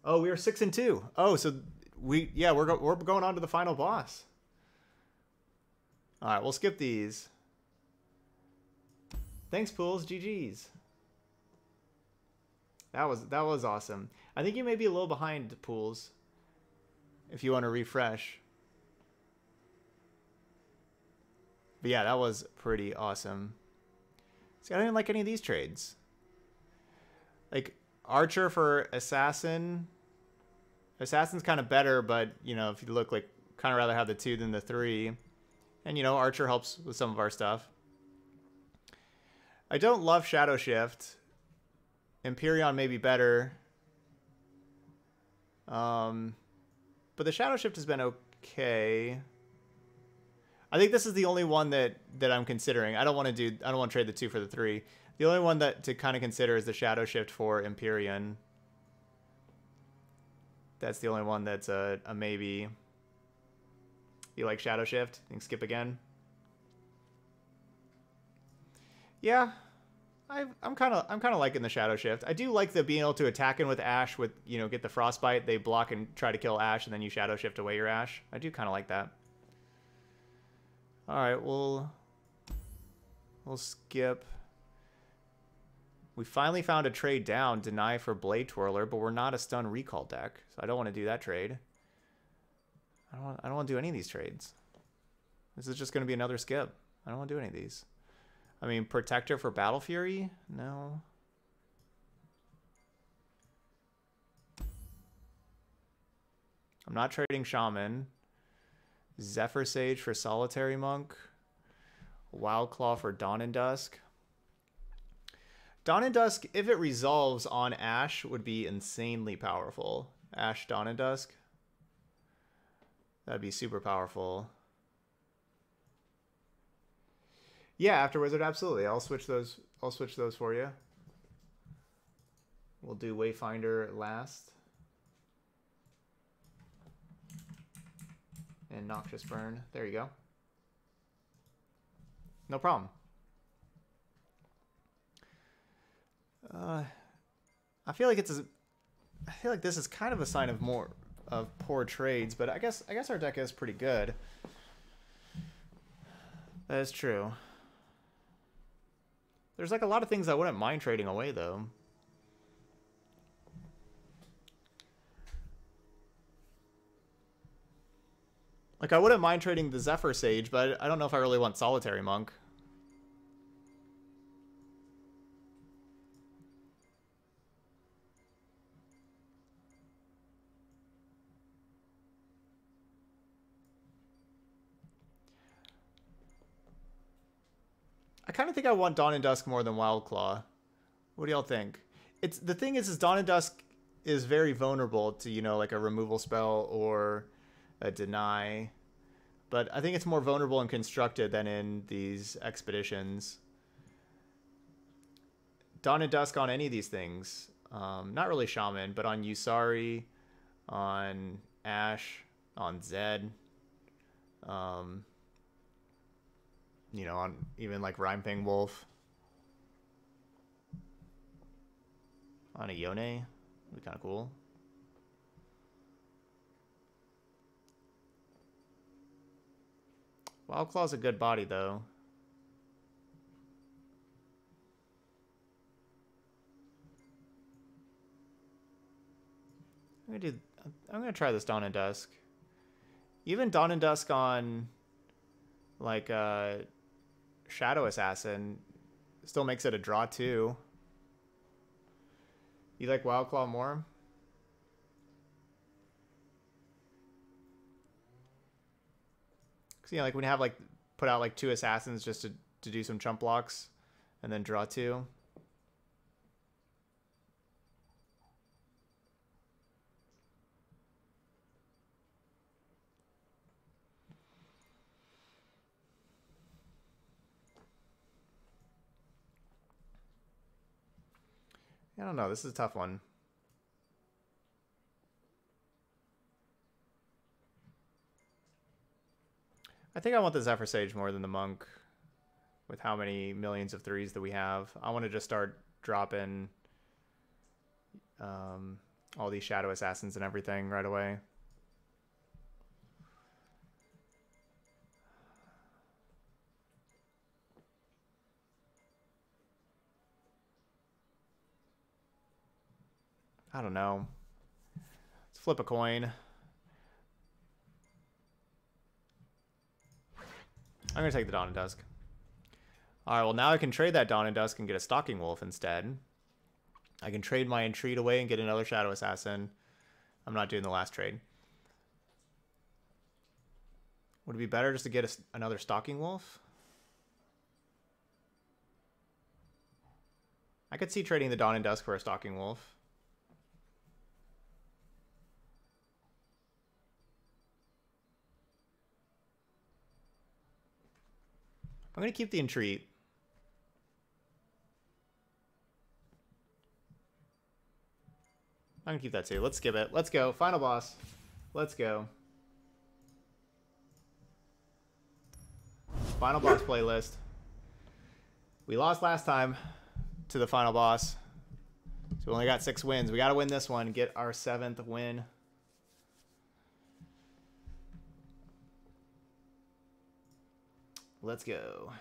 Oh, we are six and two. Oh, so we yeah we're go, we're going on to the final boss. All right, we'll skip these. Thanks, Pools. GG's. That was that was awesome. I think you may be a little behind the Pools. If you want to refresh. But yeah, that was pretty awesome. See, I didn't like any of these trades. Like Archer for Assassin. Assassin's kind of better, but you know, if you look like kind of rather have the two than the three. And you know, Archer helps with some of our stuff. I don't love Shadow Shift. Empyrean may be better. Um, but the Shadow Shift has been okay. I think this is the only one that that I'm considering. I don't want to do. I don't want to trade the two for the three. The only one that to kind of consider is the Shadow Shift for Empyrean. That's the only one that's a, a maybe. You like Shadow Shift? You can skip again. Yeah, I, I'm kind of I'm kind of liking the Shadow Shift. I do like the being able to attack in with Ashe with you know get the Frostbite. They block and try to kill Ashe, and then you Shadow Shift away your Ashe. I do kind of like that. All right, we'll we'll skip. We finally found a trade down, deny for Blade Twirler, but we're not a stun recall deck, so I don't want to do that trade. I don't want, I don't want to do any of these trades. This is just going to be another skip. I don't want to do any of these. I mean, Protector for Battle Fury? No. I'm not trading Shaman. Zephyr Sage for Solitary Monk. Wild Claw for Dawn and Dusk. Dawn and Dusk, if it resolves on Ashe, would be insanely powerful. Ashe, Dawn and Dusk. That'd be super powerful. Yeah, after Wizard, absolutely. I'll switch those. I'll switch those for you. We'll do Wayfinder last. And Noxious Burn. There you go. No problem. Uh, I feel like it's a, I feel like this is kind of a sign of more of poor trades, but I guess I guess our deck is pretty good. That is true. There's like a lot of things I wouldn't mind trading away though. Like I wouldn't mind trading the Zephyr Sage, but I don't know if I really want Solitary Monk. Kind of think I want Dawn and Dusk more than Wild Claw. What do y'all think? It's the thing is, is Dawn and Dusk is very vulnerable to you know like a removal spell or a deny, but I think it's more vulnerable and constructed than in these expeditions. Dawn and Dusk on any of these things, um, not really Shaman, but on Yusari, on Ashe, on Zed. Um, you know, on even like Rime Wolf. On a Yone. Would be kind of cool. Wild Claw's a good body, though. I'm gonna do. I'm gonna try this Dawn and Dusk. Even Dawn and Dusk on, like, uh, Shadow Assassin still makes it a draw too. You like Wildclaw more? Cause you know, like when you have like put out like two assassins just to to do some chump blocks, and then draw two. I don't know. This is a tough one. I think I want the Zephyr Sage more than the Monk with how many millions of threes that we have. I want to just start dropping um, all these Shadow Assassins and everything right away. I don't know. Let's flip a coin. I'm going to take the Dawn and Dusk. Alright, well now I can trade that Dawn and Dusk and get a Stalking Wolf instead. I can trade my Entreat away and get another Shadow Assassin. I'm not doing the last trade. Would it be better just to get a, another Stalking Wolf? I could see trading the Dawn and Dusk for a Stalking Wolf. I'm going to keep the Entreat. I'm going to keep that too. Let's skip it. Let's go. Final boss. Let's go. Final boss playlist. We lost last time to the final boss. So we only got six wins. We got to win this one. Get our seventh win. Let's go.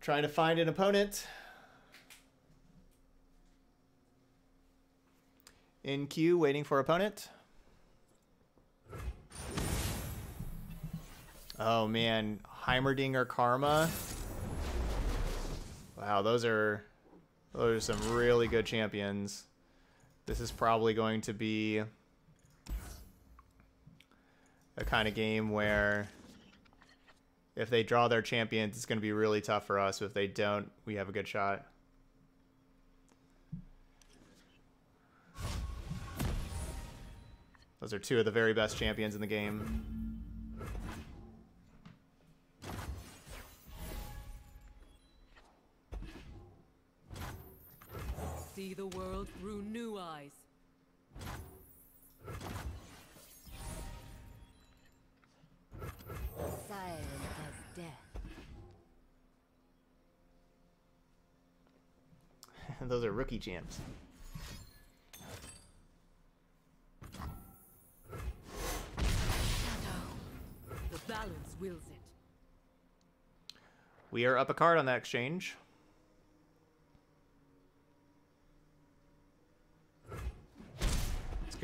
Trying to find an opponent. In queue, waiting for opponent. Oh man, Heimerdinger Karma. Wow, those are those are some really good champions. This is probably going to be a kind of game where if they draw their champions, it's going to be really tough for us. If they don't, we have a good shot. Those are two of the very best champions in the game. See the world through new eyes. Silent as death. <laughs> Those are rookie champs. The balance wills it. We are up a card on that exchange.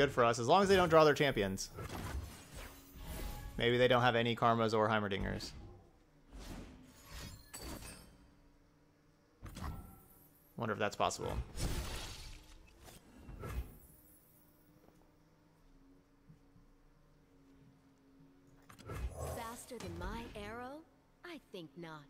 Good for us, as long as they don't draw their champions. Maybe they don't have any Karmas or Heimerdingers. Wonder if that's possible. Faster than my arrow? I think not.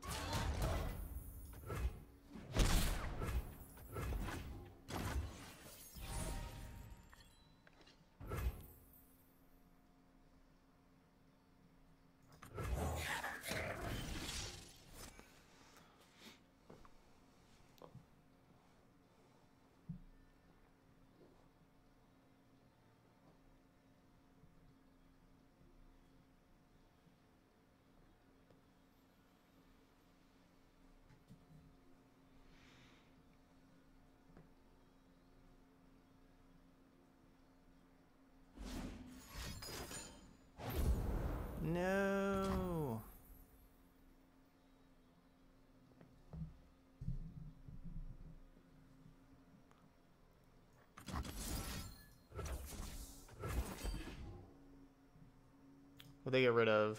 Will they get rid of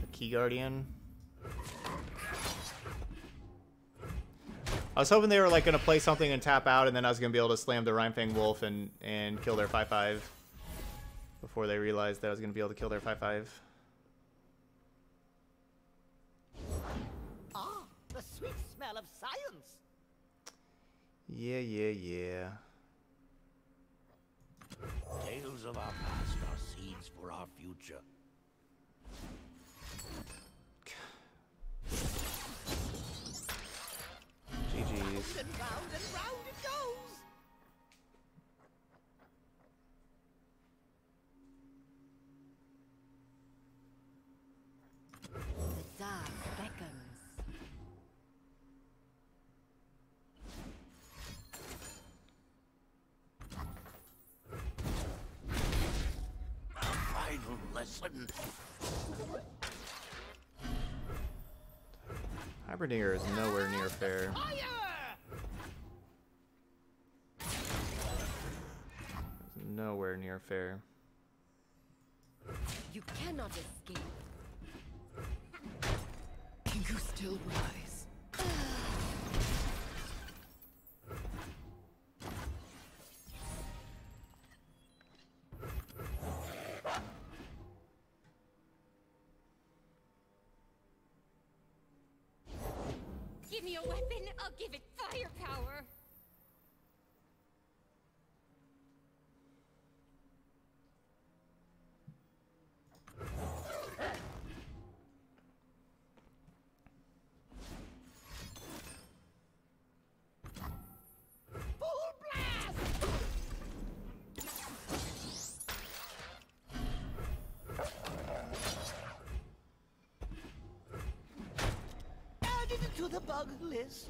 the Key Guardian? I was hoping they were like gonna play something and tap out, and then I was gonna be able to slam the Rimefang Wolf and and kill their five five before they realized that I was gonna be able to kill their five five. Ah, the sweet smell of science. Yeah, yeah, yeah. Tales of our past for our future. GG's. Heimerdinger is nowhere near fair. Nowhere near fair. You cannot escape. Can you still rise? Weapon, I'll give it firepower. To the bug list.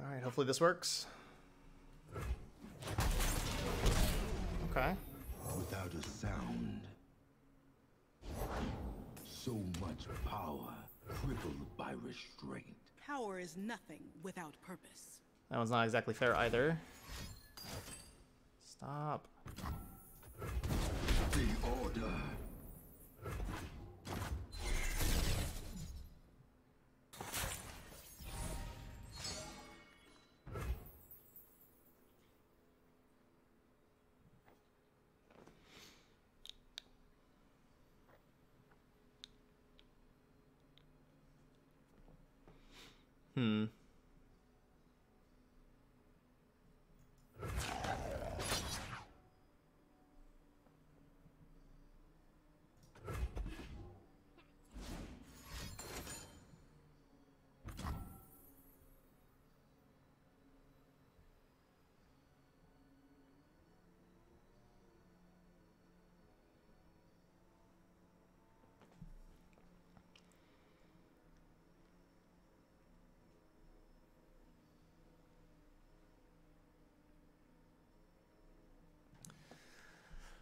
Alright, hopefully this works. Power is nothing without purpose. That one's not exactly fair either. Stop. The order.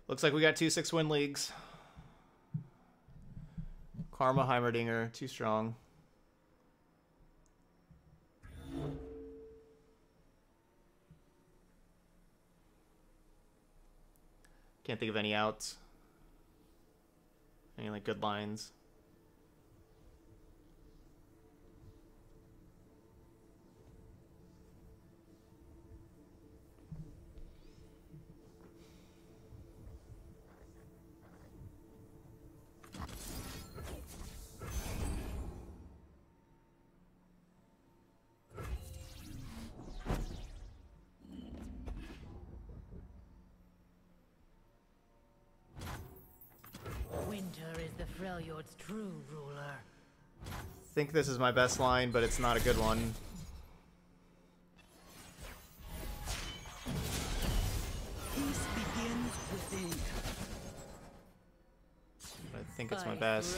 Looks like we got two six win leagues. Karma Heimerdinger, too strong. Can't think of any outs. Any like good lines. Freljord's true ruler. think this is my best line, but it's not a good one. Peace begins within. I think it's my best.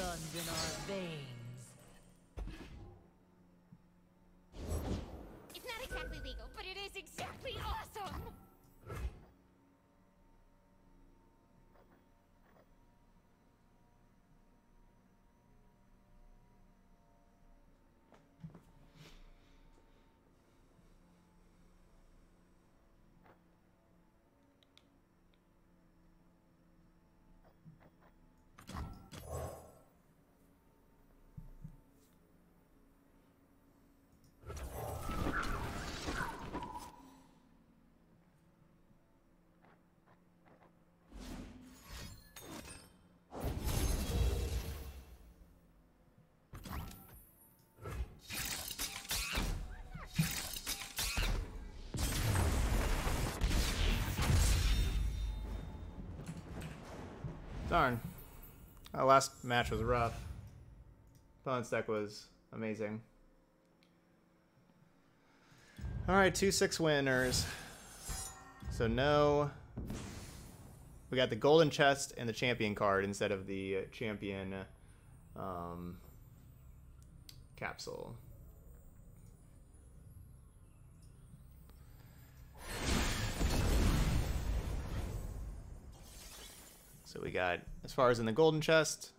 Darn. Our last match was rough. Opponent's deck was amazing. Alright, two six winners. So no... We got the golden chest and the champion card instead of the champion um, capsule. So we got, as far as in the golden chest,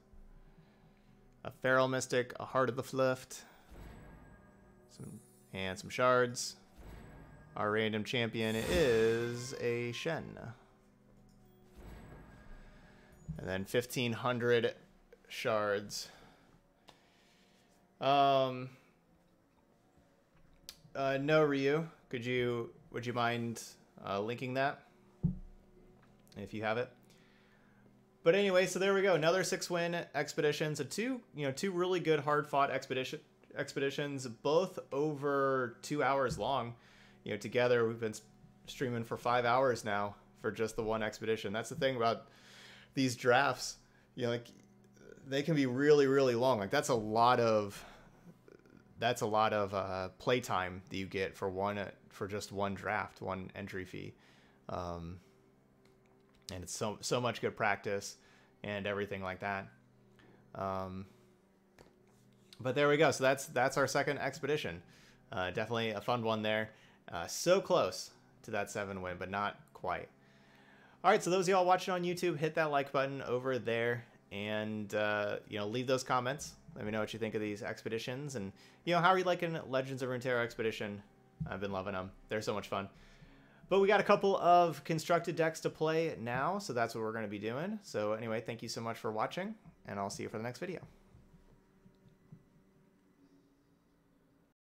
a feral mystic, a heart of the Fluft, some, and some shards. Our random champion is a Shen. And then 1500 shards. Um, uh, no, Ryu. Could you, would you mind uh, linking that? If you have it. But anyway, so there we go. Another six win expedition. So two, you know, two really good hard fought expedition expeditions, both over two hours long. You know, together we've been streaming for five hours now for just the one expedition. That's the thing about these drafts. You know, like they can be really, really long. Like that's a lot of that's a lot of uh, playtime that you get for one for just one draft, one entry fee. Um, and it's so so much good practice and everything like that. Um, but there we go. So that's that's our second expedition. Uh, definitely a fun one there. Uh, so close to that seven win, but not quite. All right, so those of y'all watching on YouTube, hit that like button over there, and uh, you know leave those comments. Let me know what you think of these expeditions, and you know how are you liking Legends of Runeterra Expedition? I've been loving them. They're so much fun. But we got a couple of constructed decks to play now, so that's what we're going to be doing. So anyway, thank you so much for watching, and I'll see you for the next video.